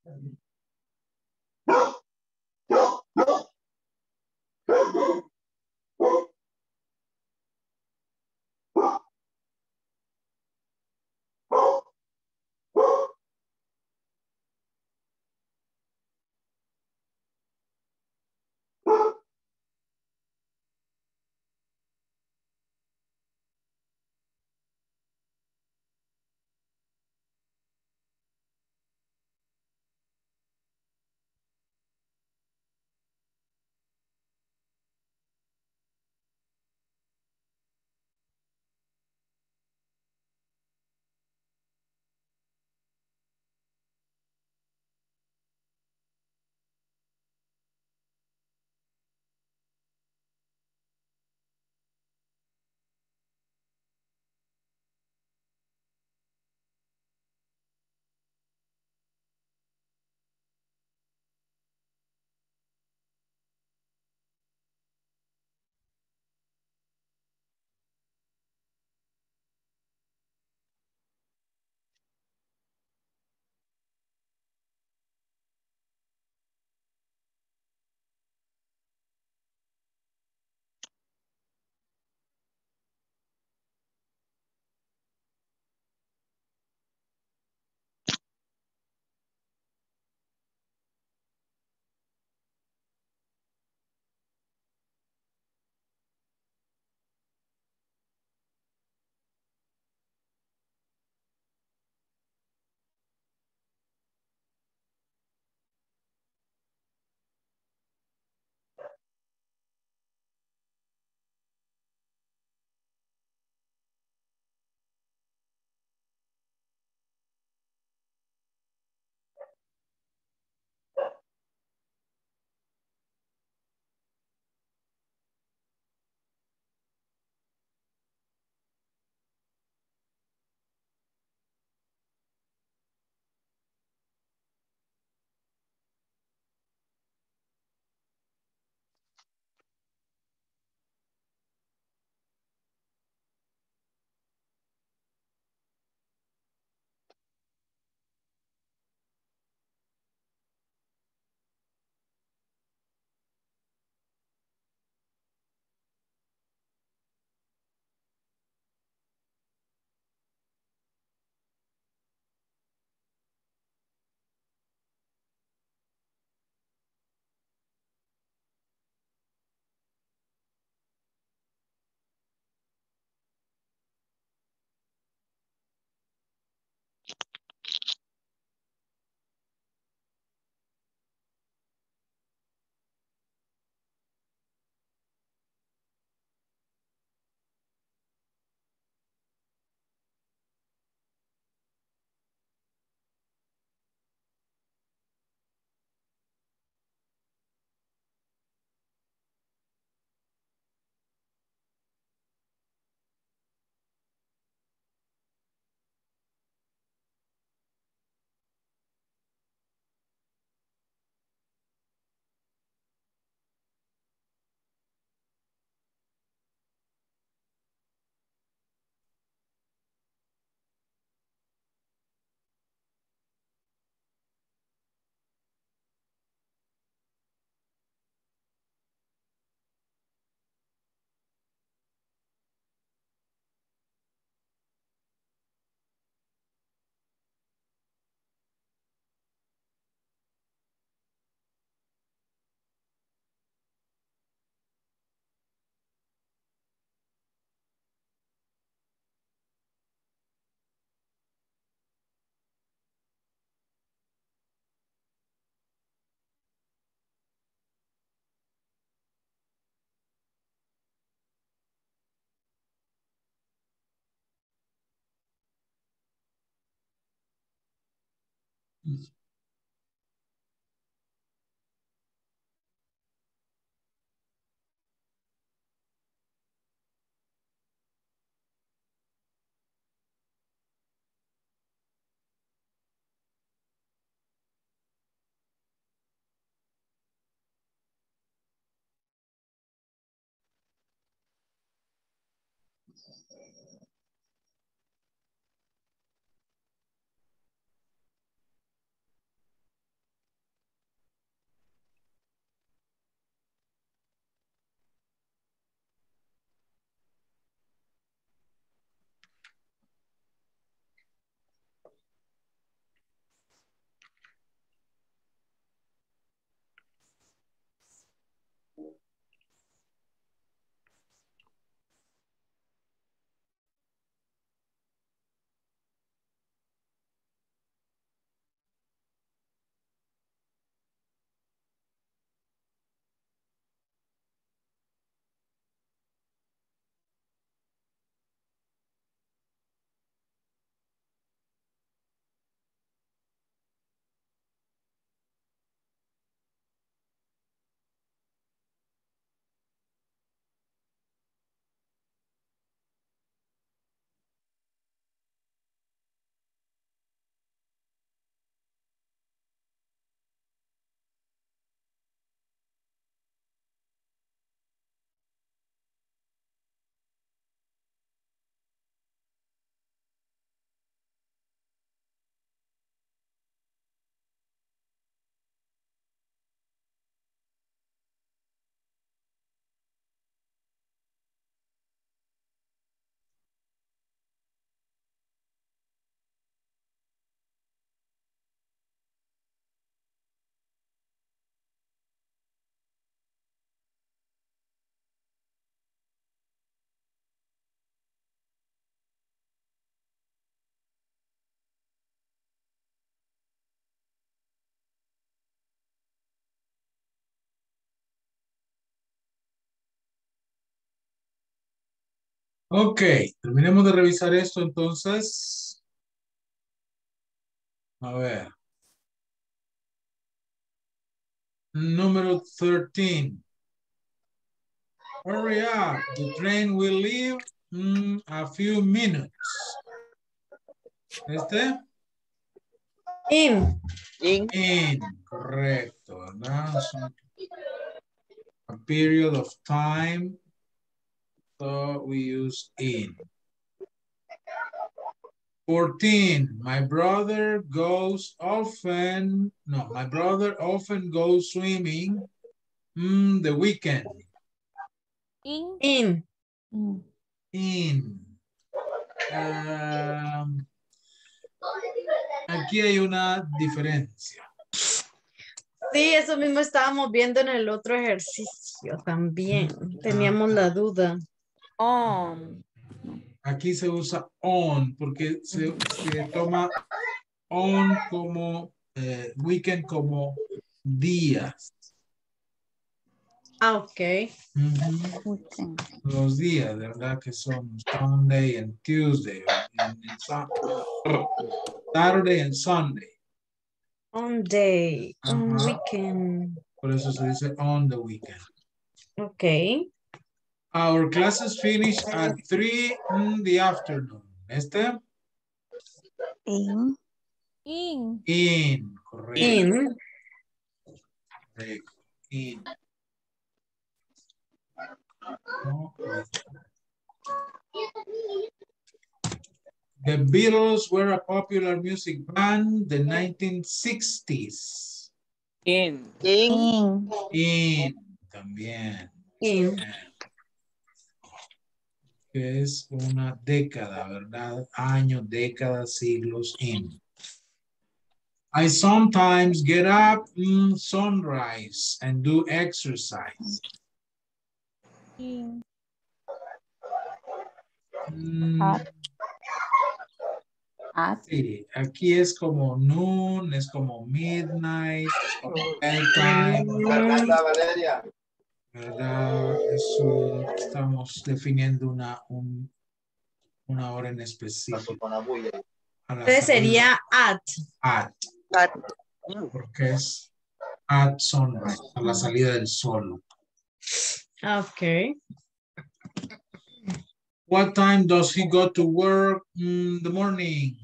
Speaker 8: Amém. Mm.
Speaker 1: Ok, terminemos de revisar esto entonces. A ver. Número 13. Hurry up, the train will leave in a few minutes. ¿Este?
Speaker 7: In.
Speaker 3: In.
Speaker 1: In, correcto, ¿verdad? So, A period of time. So we use in. 14. My brother goes often, no, my brother often goes swimming mm, the weekend.
Speaker 2: In.
Speaker 7: In.
Speaker 1: In. Um, aquí hay una diferencia.
Speaker 7: Sí, eso mismo estábamos viendo en el otro ejercicio también. Teníamos la duda.
Speaker 2: On.
Speaker 1: Aquí se usa on porque se, se toma on como eh, weekend como días.
Speaker 7: Ah, ok.
Speaker 1: Ujú. Los días, de verdad que son Sunday and Tuesday. and- and Sun- Saturday and Sunday.
Speaker 7: On day. On
Speaker 1: Ajá.
Speaker 7: weekend.
Speaker 1: Por eso se dice on the weekend.
Speaker 7: Ok.
Speaker 1: Our classes finish at 3 in the afternoon. ¿Este?
Speaker 12: In.
Speaker 2: In.
Speaker 1: In, correcto.
Speaker 7: In.
Speaker 1: correcto. In. The Beatles were a popular music band the 1960s.
Speaker 15: In.
Speaker 3: In.
Speaker 1: In, también.
Speaker 7: In.
Speaker 1: Que es una década, ¿verdad? Años, décadas, siglos, in. I sometimes get up in sunrise and do exercise.
Speaker 2: In.
Speaker 1: Mm,
Speaker 12: At. At.
Speaker 1: Sí, aquí es como noon, es como midnight, es como bedtime, ¿verdad? Es un- estamos definiendo una, un- una hora en específico.
Speaker 7: Entonces sería at.
Speaker 1: At, Porque es at sunrise, a la salida del sol.
Speaker 7: Okay.
Speaker 1: What time does he go to work in the morning?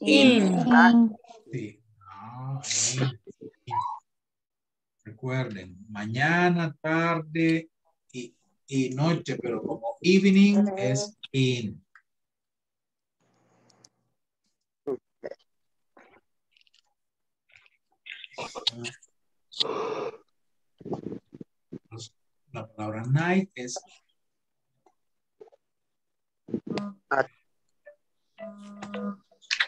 Speaker 7: In.
Speaker 1: Sí. Ah, in, in. Recuerden, mañana, tarde y, y noche, pero como evening es in. La palabra night es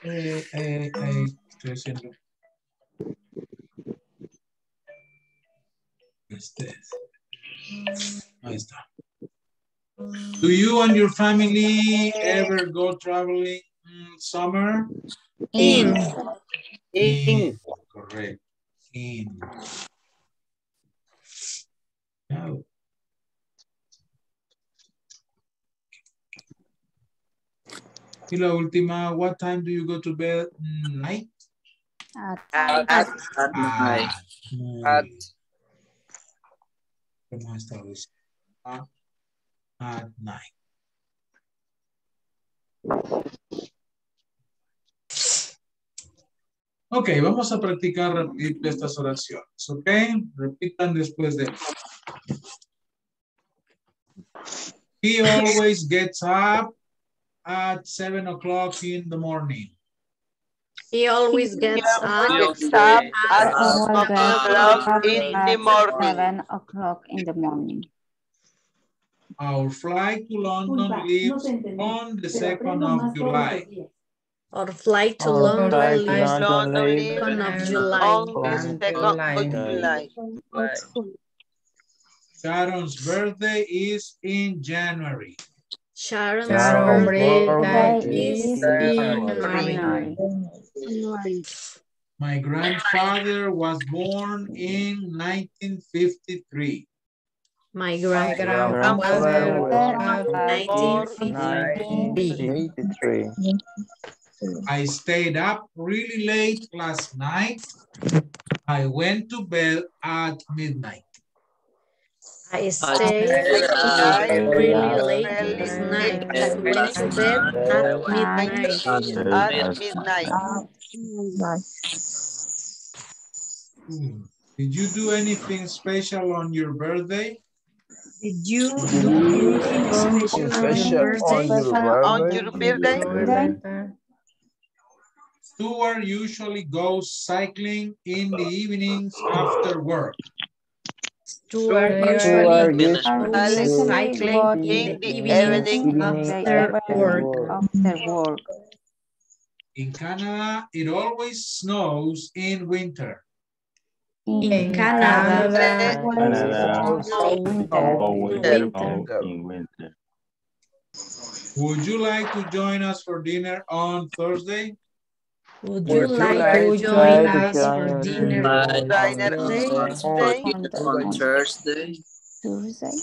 Speaker 1: eh, eh, eh, estoy haciendo este es. ahí está do you and your family ever go traveling in summer
Speaker 7: In.
Speaker 1: in correct in Now, Y la última, what time do you go to bed night?
Speaker 12: At,
Speaker 6: At, at, at night.
Speaker 1: Muy
Speaker 10: At.
Speaker 1: Bien. Vamos a. At, night. Ok, vamos a practicar estas oraciones, ok? Repitan después de. He always gets up at seven o'clock in the morning.
Speaker 7: He always gets up.
Speaker 3: Wakes up at
Speaker 12: Seven
Speaker 3: o'clock in the morning.
Speaker 12: Seven o'clock in the morning.
Speaker 1: Our flight to London leaves on the 2nd of July.
Speaker 7: Our flight to London, leaves
Speaker 8: London,
Speaker 3: London
Speaker 8: leaves
Speaker 3: leaves
Speaker 7: second of July.
Speaker 3: on the
Speaker 8: on
Speaker 3: second of July.
Speaker 1: Sharon's birthday is in January.
Speaker 7: Sharon's
Speaker 8: Sharon's
Speaker 7: birthday
Speaker 8: birthday
Speaker 7: is
Speaker 8: is
Speaker 7: in
Speaker 12: January.
Speaker 7: January.
Speaker 1: My grandfather was born in 1953.
Speaker 7: My
Speaker 8: grandfather
Speaker 7: grandfather
Speaker 8: was born
Speaker 7: in
Speaker 8: 1953.
Speaker 1: I stayed up really late last night. I went to bed at midnight.
Speaker 7: I stayed up really late last night. I went to bed at midnight.
Speaker 3: At midnight.
Speaker 1: Hmm. Did you do anything special on your birthday?
Speaker 7: Did you do anything special on your birthday?
Speaker 3: On your birthday?
Speaker 1: Stuart usually goes cycling in the evenings after work.
Speaker 7: Stuart
Speaker 8: Stuart
Speaker 7: usually
Speaker 8: usually
Speaker 7: goes
Speaker 8: goes
Speaker 7: cycling in the evening after work.
Speaker 12: After work.
Speaker 1: In Canada, it always snows in winter.
Speaker 7: In Canada,
Speaker 8: Canada.
Speaker 7: winter.
Speaker 8: in winter.
Speaker 1: Would you like to join us for dinner on Thursday?
Speaker 7: Would you like to join us for dinner on
Speaker 3: Dinner
Speaker 7: Thursday?
Speaker 6: On Thursday.
Speaker 12: Tuesday.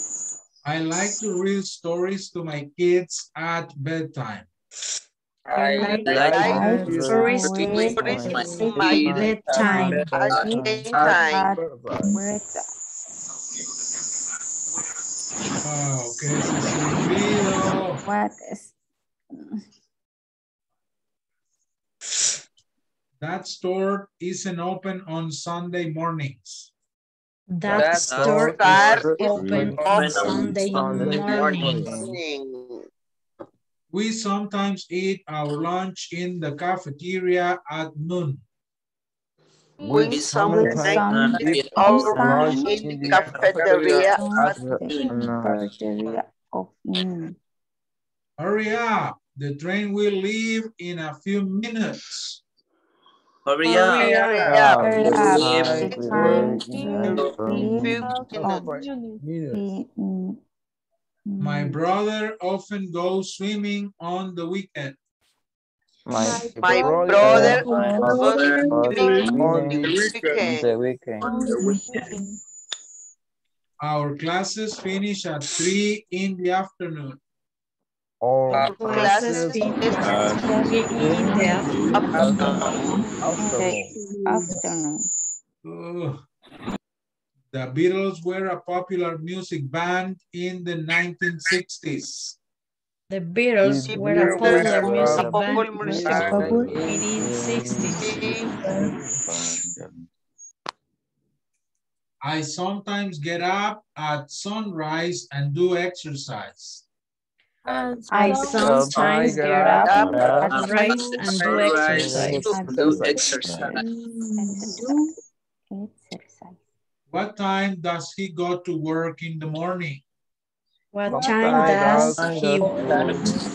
Speaker 1: I like to read stories to my kids at bedtime.
Speaker 7: I like
Speaker 3: Like
Speaker 7: to stories to my kids at
Speaker 3: my
Speaker 7: bedtime.
Speaker 3: At any time.
Speaker 1: Oh, ¿qué es?
Speaker 12: What is
Speaker 1: That store isn't open on Sunday mornings.
Speaker 7: That
Speaker 10: That
Speaker 7: store
Speaker 3: That
Speaker 7: is
Speaker 3: is
Speaker 7: open
Speaker 6: open
Speaker 7: on
Speaker 6: on
Speaker 7: Sunday
Speaker 6: Sunday
Speaker 7: morning.
Speaker 3: Morning.
Speaker 1: We sometimes eat our lunch in the cafeteria at noon.
Speaker 3: We sometimes
Speaker 12: some-
Speaker 3: eat our lunch in the cafeteria at
Speaker 12: Cafeteria of noon.
Speaker 1: Hurry up, the train will leave in a few minutes.
Speaker 6: Hurry
Speaker 3: Hurry
Speaker 6: up.
Speaker 3: up.
Speaker 12: Hurry up,
Speaker 6: Yeah.
Speaker 12: the time will
Speaker 3: Few
Speaker 12: be
Speaker 3: minutes.
Speaker 12: be- mm,
Speaker 1: My brother often goes swimming on the weekend.
Speaker 8: My,
Speaker 3: My
Speaker 8: brother
Speaker 3: brother goes swimming
Speaker 8: on
Speaker 3: the weekend.
Speaker 8: the weekend.
Speaker 1: Our classes finish at 3 in the afternoon.
Speaker 5: All
Speaker 7: Classes in the afternoon.
Speaker 12: Afternoon.
Speaker 1: Oh. The Beatles were a popular music band in the 1960s.
Speaker 7: The Beatles
Speaker 5: The
Speaker 7: were a popular
Speaker 5: were
Speaker 7: music
Speaker 5: a
Speaker 7: band in the 1960s.
Speaker 1: I sometimes get up at sunrise and do exercise.
Speaker 7: I sometimes get up at sunrise and do exercise.
Speaker 6: Do exercise.
Speaker 12: Exercise.
Speaker 1: What time does he go to work in the morning?
Speaker 7: What time does he go to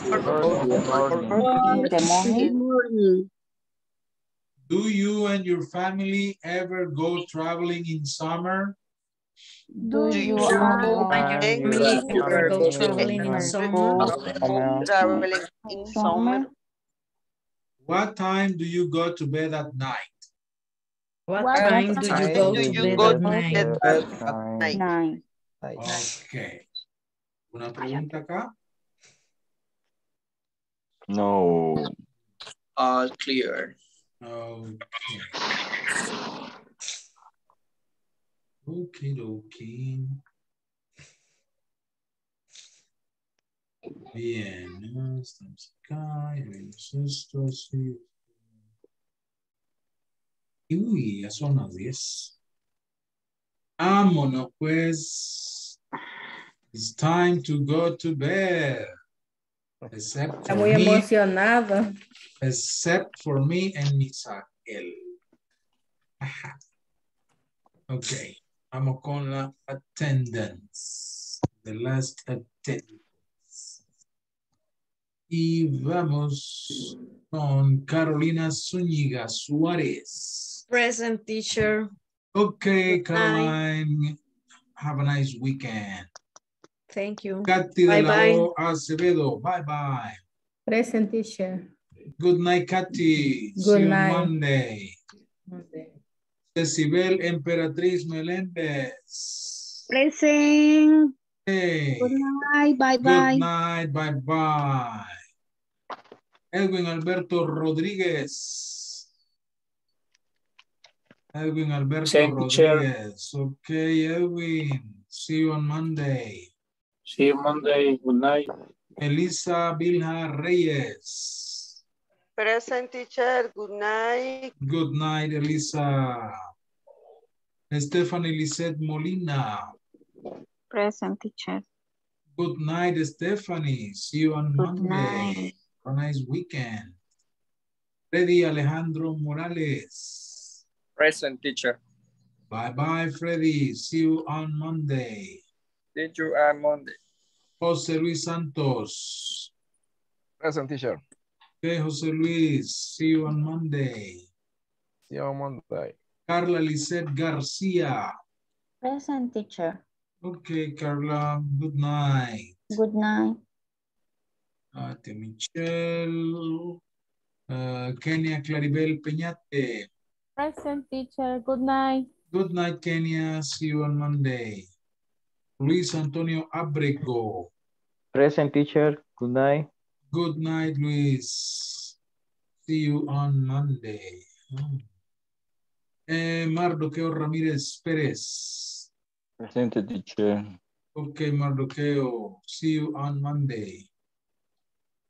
Speaker 7: work
Speaker 12: In the morning.
Speaker 1: Do you and your family ever go traveling in summer?
Speaker 12: Do you
Speaker 7: and your
Speaker 12: and your
Speaker 7: family ever go traveling in summer?
Speaker 3: Traveling in summer.
Speaker 1: What time do you go to bed at night?
Speaker 7: What
Speaker 2: What
Speaker 7: time do you go
Speaker 3: do
Speaker 7: to
Speaker 3: you
Speaker 7: bed
Speaker 3: go
Speaker 7: at
Speaker 3: to
Speaker 7: night?
Speaker 3: bed
Speaker 5: Nine.
Speaker 12: Nine.
Speaker 1: Okay. Una pregunta acá.
Speaker 8: No.
Speaker 6: All clear.
Speaker 1: Okay. Okay, okay. Bien, estamos acá, y vemos esto así. Uy, ya son las 10. Vámonos, pues. It's time to go to bed. Except
Speaker 14: Está
Speaker 1: for
Speaker 14: muy
Speaker 1: me,
Speaker 14: emocionado.
Speaker 1: except for me and Misael. Ajá. Ok, vamos con la attendance. The last attendance. Y vamos con Carolina Zúñiga Suárez.
Speaker 7: Present teacher.
Speaker 1: Okay,
Speaker 7: Good night.
Speaker 1: Caroline. Have a nice weekend.
Speaker 7: Thank you.
Speaker 1: Katy de
Speaker 7: Bye
Speaker 1: la
Speaker 7: bye.
Speaker 1: O Acevedo. Bye bye.
Speaker 14: Present teacher.
Speaker 1: Good night, Katy.
Speaker 14: Good
Speaker 1: See you
Speaker 14: night.
Speaker 1: on Monday. Cecibel Emperatriz Meléndez.
Speaker 13: Present.
Speaker 1: Hey.
Speaker 13: Good night. Bye
Speaker 1: Good
Speaker 13: bye.
Speaker 1: night. Bye bye. Edwin Alberto Rodríguez. Edwin Alberto
Speaker 15: Same chair.
Speaker 1: Rodríguez. Okay, Edwin. See you on Monday.
Speaker 15: See you Monday. Good night.
Speaker 1: Elisa Vilja Reyes.
Speaker 3: Present teacher, good night.
Speaker 1: Good night, Elisa. Stephanie Lisette Molina.
Speaker 12: Present teacher.
Speaker 1: Good night, Stephanie. See you on
Speaker 12: Good
Speaker 1: Monday.
Speaker 12: night.
Speaker 1: Have a nice weekend. Freddy Alejandro Morales.
Speaker 10: Present teacher.
Speaker 1: Bye-bye, Freddy. See you on Monday.
Speaker 10: See you on Monday.
Speaker 1: José Luis Santos.
Speaker 5: Present teacher.
Speaker 1: Okay, José Luis. See you on Monday.
Speaker 5: See you on Monday.
Speaker 1: Carla Lisette Garcia.
Speaker 12: Present teacher.
Speaker 1: Okay, Carla. Good night.
Speaker 12: Good night.
Speaker 1: Ate Michelle. Uh, Kenia Claribel Peñate.
Speaker 2: Present teacher. Good night.
Speaker 1: Good night, Kenya. See you on Monday. Luis Antonio Abrego.
Speaker 8: Present teacher. Good night.
Speaker 1: Good night, Luis. See you on Monday. Oh. Eh, Mardoqueo Ramírez Pérez.
Speaker 8: Present teacher.
Speaker 1: Okay, Mardoqueo. See you on Monday.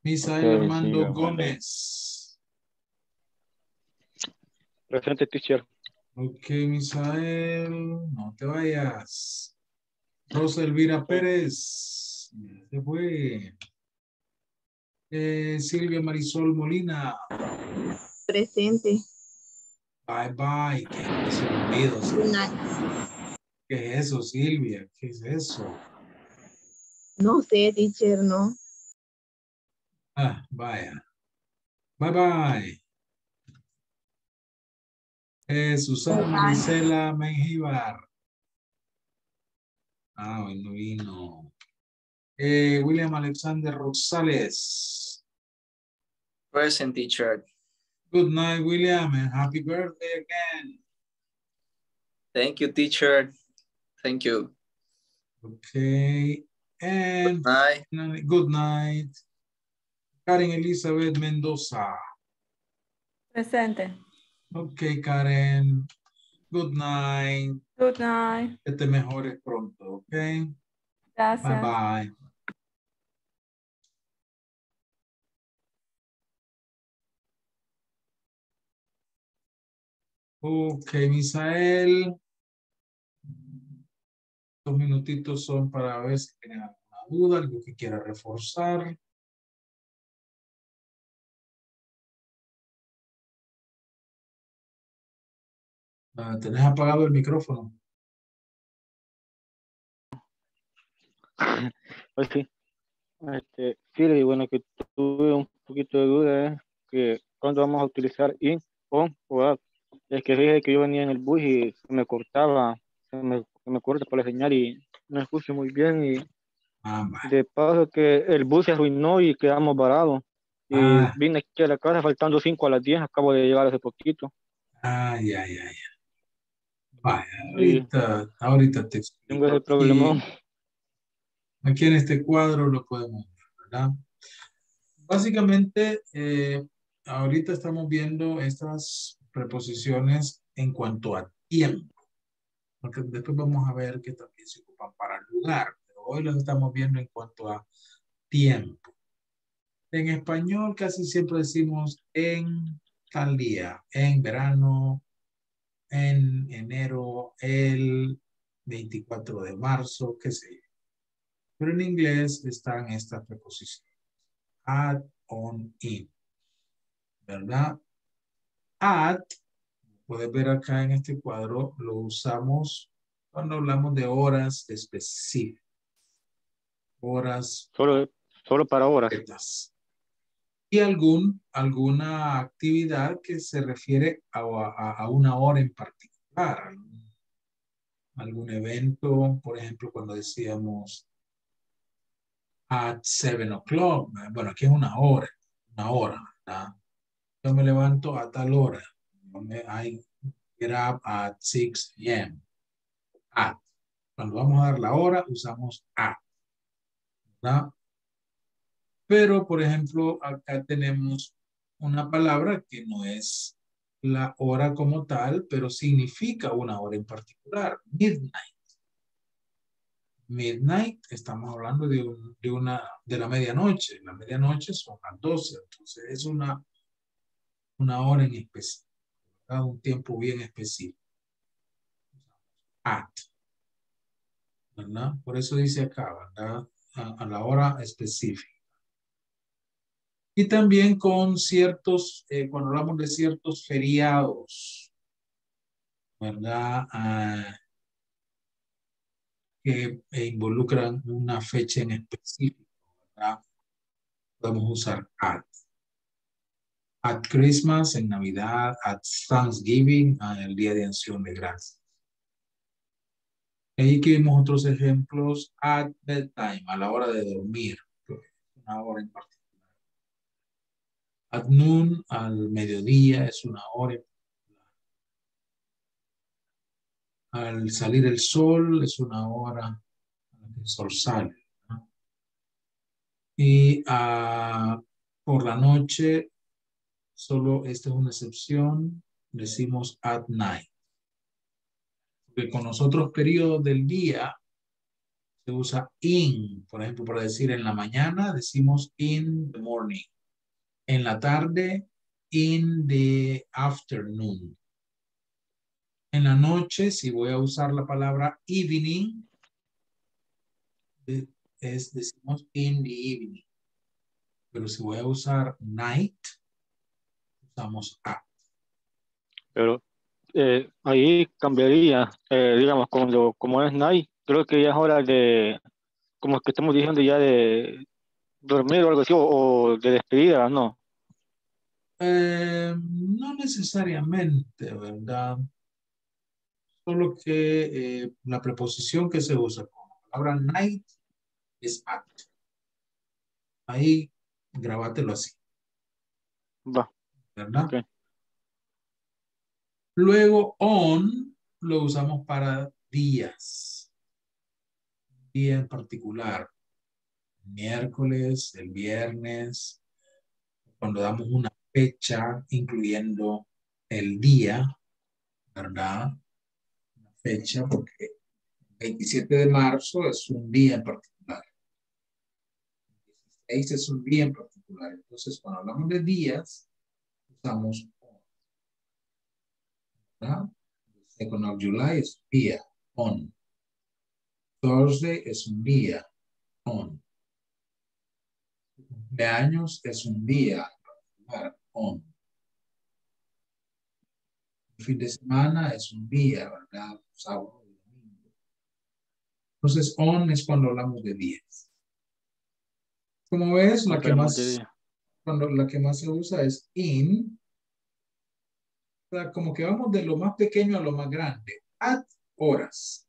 Speaker 1: Misael
Speaker 8: Okay,
Speaker 1: Armando. Gómez.
Speaker 15: Present teacher.
Speaker 1: Ok, Misael, no te vayas. Rosa Elvira Pérez, se fue. Eh, Silvia Marisol Molina,
Speaker 16: Presente.
Speaker 1: Bye bye. ¿Qué es. ¿Qué es eso, Silvia? ¿Qué es eso?
Speaker 16: No sé, teacher, no.
Speaker 1: Ah, vaya. Bye bye. Eh, Susana. Marisela Mengíbar. Ah, hoy no vino. Eh, William Alexander Rosales.
Speaker 6: Present teacher.
Speaker 1: Good night, William, and happy birthday again.
Speaker 6: Thank you, teacher. Thank you.
Speaker 1: Okay. And
Speaker 6: Bye.
Speaker 1: finally, good night. Karen Elizabeth Mendoza.
Speaker 4: Presente.
Speaker 1: Ok, Karen. Good night.
Speaker 4: Good night.
Speaker 1: Que te mejores pronto, ok?
Speaker 4: Gracias.
Speaker 1: Bye Ok, Misael. Dos minutitos son para ver si tienen alguna duda, algo que quiera reforzar. Ah, ¿Tenés apagado el micrófono?
Speaker 5: Pues sí. Este, sí, bueno, que tuve un poquito de duda, es que cuando vamos a utilizar in, on o out. Es que fíjate que yo venía en el bus y se me cortaba, se me, se me corta por la señal y no escucho muy bien y
Speaker 1: Ah,
Speaker 5: de paso que el bus se arruinó y quedamos varados. Y
Speaker 1: Ah.
Speaker 5: vine aquí a la casa faltando 5 a las 10, acabo de llegar hace poquito.
Speaker 1: Ay, ay, ay. Vaya,
Speaker 5: Sí.
Speaker 1: ahorita, ahorita te explico.
Speaker 5: Tengo ese
Speaker 1: Aquí-
Speaker 5: problemón.
Speaker 1: Aquí en este cuadro lo podemos ver, ¿verdad? Básicamente, eh, ahorita estamos viendo estas preposiciones en cuanto a tiempo, porque después vamos a ver que también se ocupan para lugar, pero hoy las estamos viendo en cuanto a tiempo. En español casi siempre decimos en tal día, en verano, en enero, el 24 de marzo, qué sé yo. Pero en inglés están estas preposiciones. At, on, in. ¿Verdad? At, puedes ver acá en este cuadro, lo usamos cuando hablamos de horas específicas. Horas
Speaker 5: Solo, solo para horas.
Speaker 1: Y algún, alguna actividad que se refiere a, a- a una hora en particular. Algún, algún evento, por ejemplo, cuando decíamos at seven o'clock. Bueno, aquí es una hora, una hora, ¿verdad? Yo me levanto a tal hora. I get up at 6 a.m. At. Cuando vamos a dar la hora, usamos at. ¿verdad? Pero, por ejemplo, acá tenemos una palabra que no es la hora como tal, pero significa una hora en particular, midnight. Midnight, estamos hablando de, un- de una, de la medianoche. La medianoche son las 12, entonces es una, una hora en específico, ¿verdad? un tiempo bien específico. At. ¿verdad? Por eso dice acá, ¿verdad? A, la hora específica. Y también con ciertos, eh, cuando hablamos de ciertos feriados, ¿verdad? Ah, que eh, involucran una fecha en específico, ¿verdad? Podemos usar at. At Christmas, en Navidad, at Thanksgiving, ah, el Día de Acción de Gracias. Ahí que otros ejemplos, at bedtime, a la hora de dormir, una hora en particular. At noon, al mediodía, es una hora en al salir el sol es una hora a la que el sol sale. Y ah, por la noche, solo esta es una excepción, decimos at night. Porque con los otros periodos del día se usa in, por ejemplo, para decir en la mañana decimos in the morning. En la tarde, in the afternoon. En la noche, si voy a usar la palabra evening, es decimos in the evening. Pero si voy a usar night, usamos at.
Speaker 5: Pero eh, ahí cambiaría, eh, digamos, cuando, como es night, creo que ya es hora de, como que estamos diciendo ya de dormir o algo así, o, o de despedida, ¿no?
Speaker 1: Eh, no necesariamente, ¿verdad? Solo que la preposición que se usa con la palabra night es at. Ahí grabátelo así,
Speaker 5: Va.
Speaker 1: ¿Verdad? Luego on lo usamos para días. Día en particular. Miércoles, el viernes, cuando damos una fecha, incluyendo el día, ¿verdad? Una fecha, porque 27 de marzo es un día en particular. 16 es un día en particular. Entonces, cuando hablamos de días, usamos on. ¿verdad? Second of July es día, on. Thursday es un día, on. Cumpleaños es un día, on. El fin de semana es un día, ¿verdad? Sábado y domingo. Entonces, on es cuando hablamos de días. Como ves, la que más,
Speaker 5: de
Speaker 1: cuando la que más se usa es in. Sea, como que vamos de lo más pequeño a lo más grande. At horas.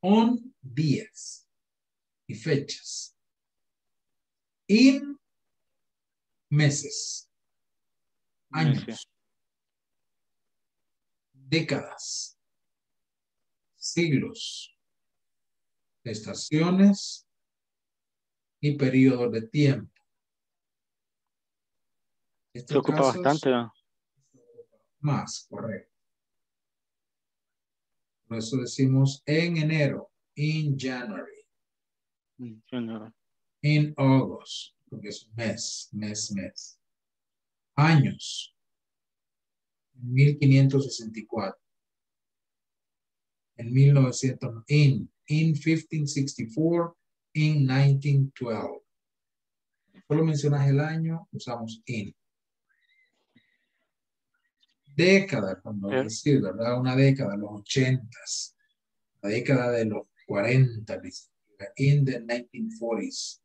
Speaker 1: On días y fechas. In meses. Años.
Speaker 5: Meses.
Speaker 1: décadas, siglos, estaciones y periodos de tiempo. Estos
Speaker 5: Se ocupa
Speaker 1: casos,
Speaker 5: bastante. ¿no?
Speaker 1: Más, correcto. Por eso decimos en enero, in January, in August, porque es mes, mes, mes. Años, 1564. En 1900, in, in 1564, in 1912. Solo mencionas el año, usamos in. Década, cuando decir, ¿verdad? Una década, los ochentas, la década de los 40, dice, in the 1940s,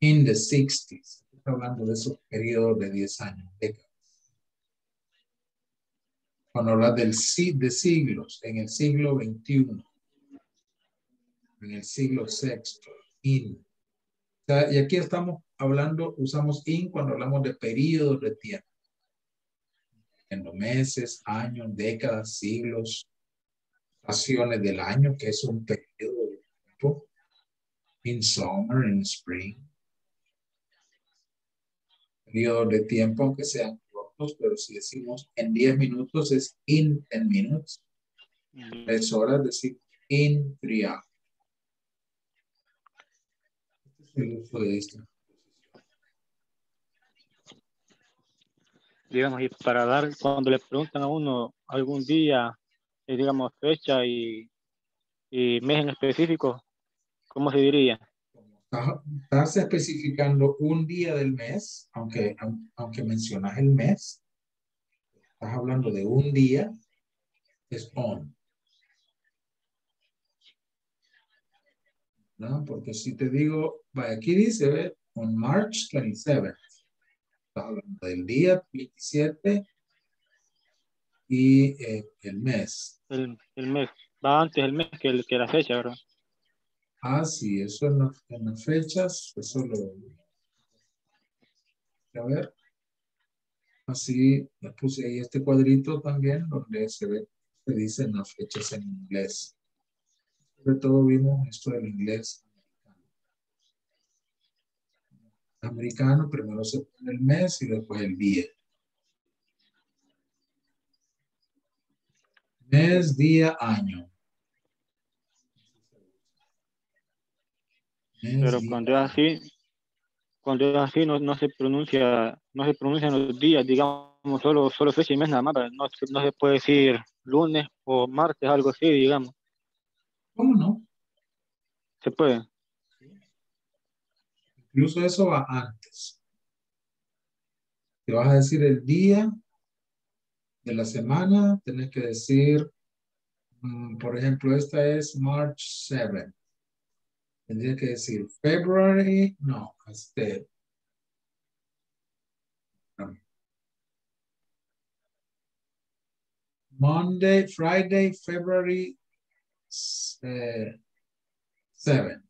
Speaker 1: in the 60s. Está hablando de esos periodos de 10 años, décadas. Cuando hablas del de siglos, en el siglo XXI, en el siglo VI, in. O sea, y aquí estamos hablando, usamos in cuando hablamos de periodos de tiempo. En los meses, años, décadas, siglos, estaciones del año, que es un periodo de tiempo. In summer, in spring. Periodos de tiempo, aunque sean cortos, pero si decimos en 10 minutos es in 10 minutes. Tres horas, decir in 3 hours. Este es el uso de esto.
Speaker 5: Digamos, y para dar, cuando le preguntan a uno algún día, eh, digamos, fecha y, y mes en específico, ¿cómo se diría?
Speaker 1: Estás- especificando un día del mes, aunque, aun- aunque mencionas el mes, estás hablando de un día, es on. ¿No? Porque si te digo, aquí dice, on March 27, estás hablando del día 27 y eh, el mes.
Speaker 5: El, el mes, va antes el mes que, el, que la fecha, ¿verdad?
Speaker 1: Ah, sí, eso en, las- en las fechas, eso lo... A ver. Así, le puse ahí este cuadrito también, donde se ve, se dicen las fechas en inglés. Sobre todo vimos esto del inglés americano. Primero se pone el mes y después el día. Mes, día, año. Mes,
Speaker 5: Pero
Speaker 1: día,
Speaker 5: cuando es así, cuando es así no, no se pronuncia, no se pronuncian los días, digamos, solo, solo fecha y mes nada más, no, no se puede decir lunes o martes, algo así, digamos.
Speaker 1: ¿Cómo no?
Speaker 5: Se puede.
Speaker 1: Incluso eso va antes. Te vas a decir el día de la semana, tenés que decir, mm, por ejemplo, esta es March 7. Tendría que decir February, no, este. Monday, Friday, February eh, 7.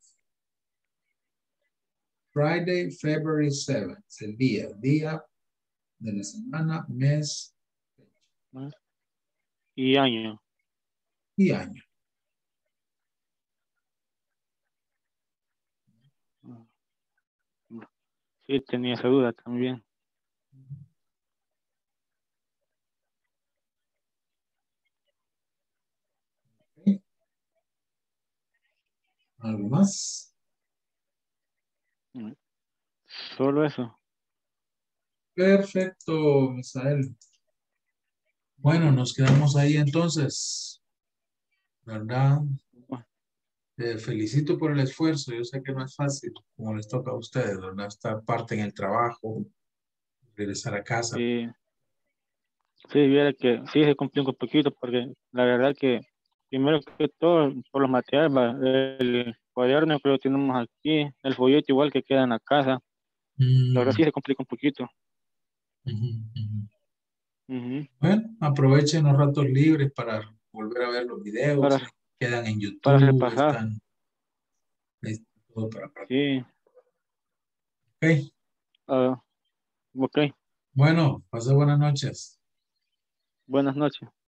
Speaker 1: Friday, February 7th, el día, día de la semana, mes
Speaker 5: y año.
Speaker 1: Y año.
Speaker 5: Sí, tenía esa duda también.
Speaker 1: ¿Algo más?
Speaker 5: Solo eso.
Speaker 1: Perfecto, Misael. Bueno, nos quedamos ahí entonces. ¿Verdad? Te felicito por el esfuerzo. Yo sé que no es fácil, como les toca a ustedes, ¿verdad? Estar parte en el trabajo, regresar a casa.
Speaker 5: Sí. Sí, viera que sí se complica un poquito porque la verdad que primero que todo por los materiales, el cuaderno que lo tenemos aquí, el folleto igual que queda en la casa, la verdad sí se complica un poquito.
Speaker 1: Bueno, aprovechen los ratos libres para volver a ver los videos.
Speaker 5: Para-
Speaker 1: quedan en YouTube.
Speaker 5: para repasar.
Speaker 1: están- todo para
Speaker 5: Sí.
Speaker 1: Ok.
Speaker 5: Ah, ok.
Speaker 1: Bueno, pase buenas noches.
Speaker 5: Buenas noches.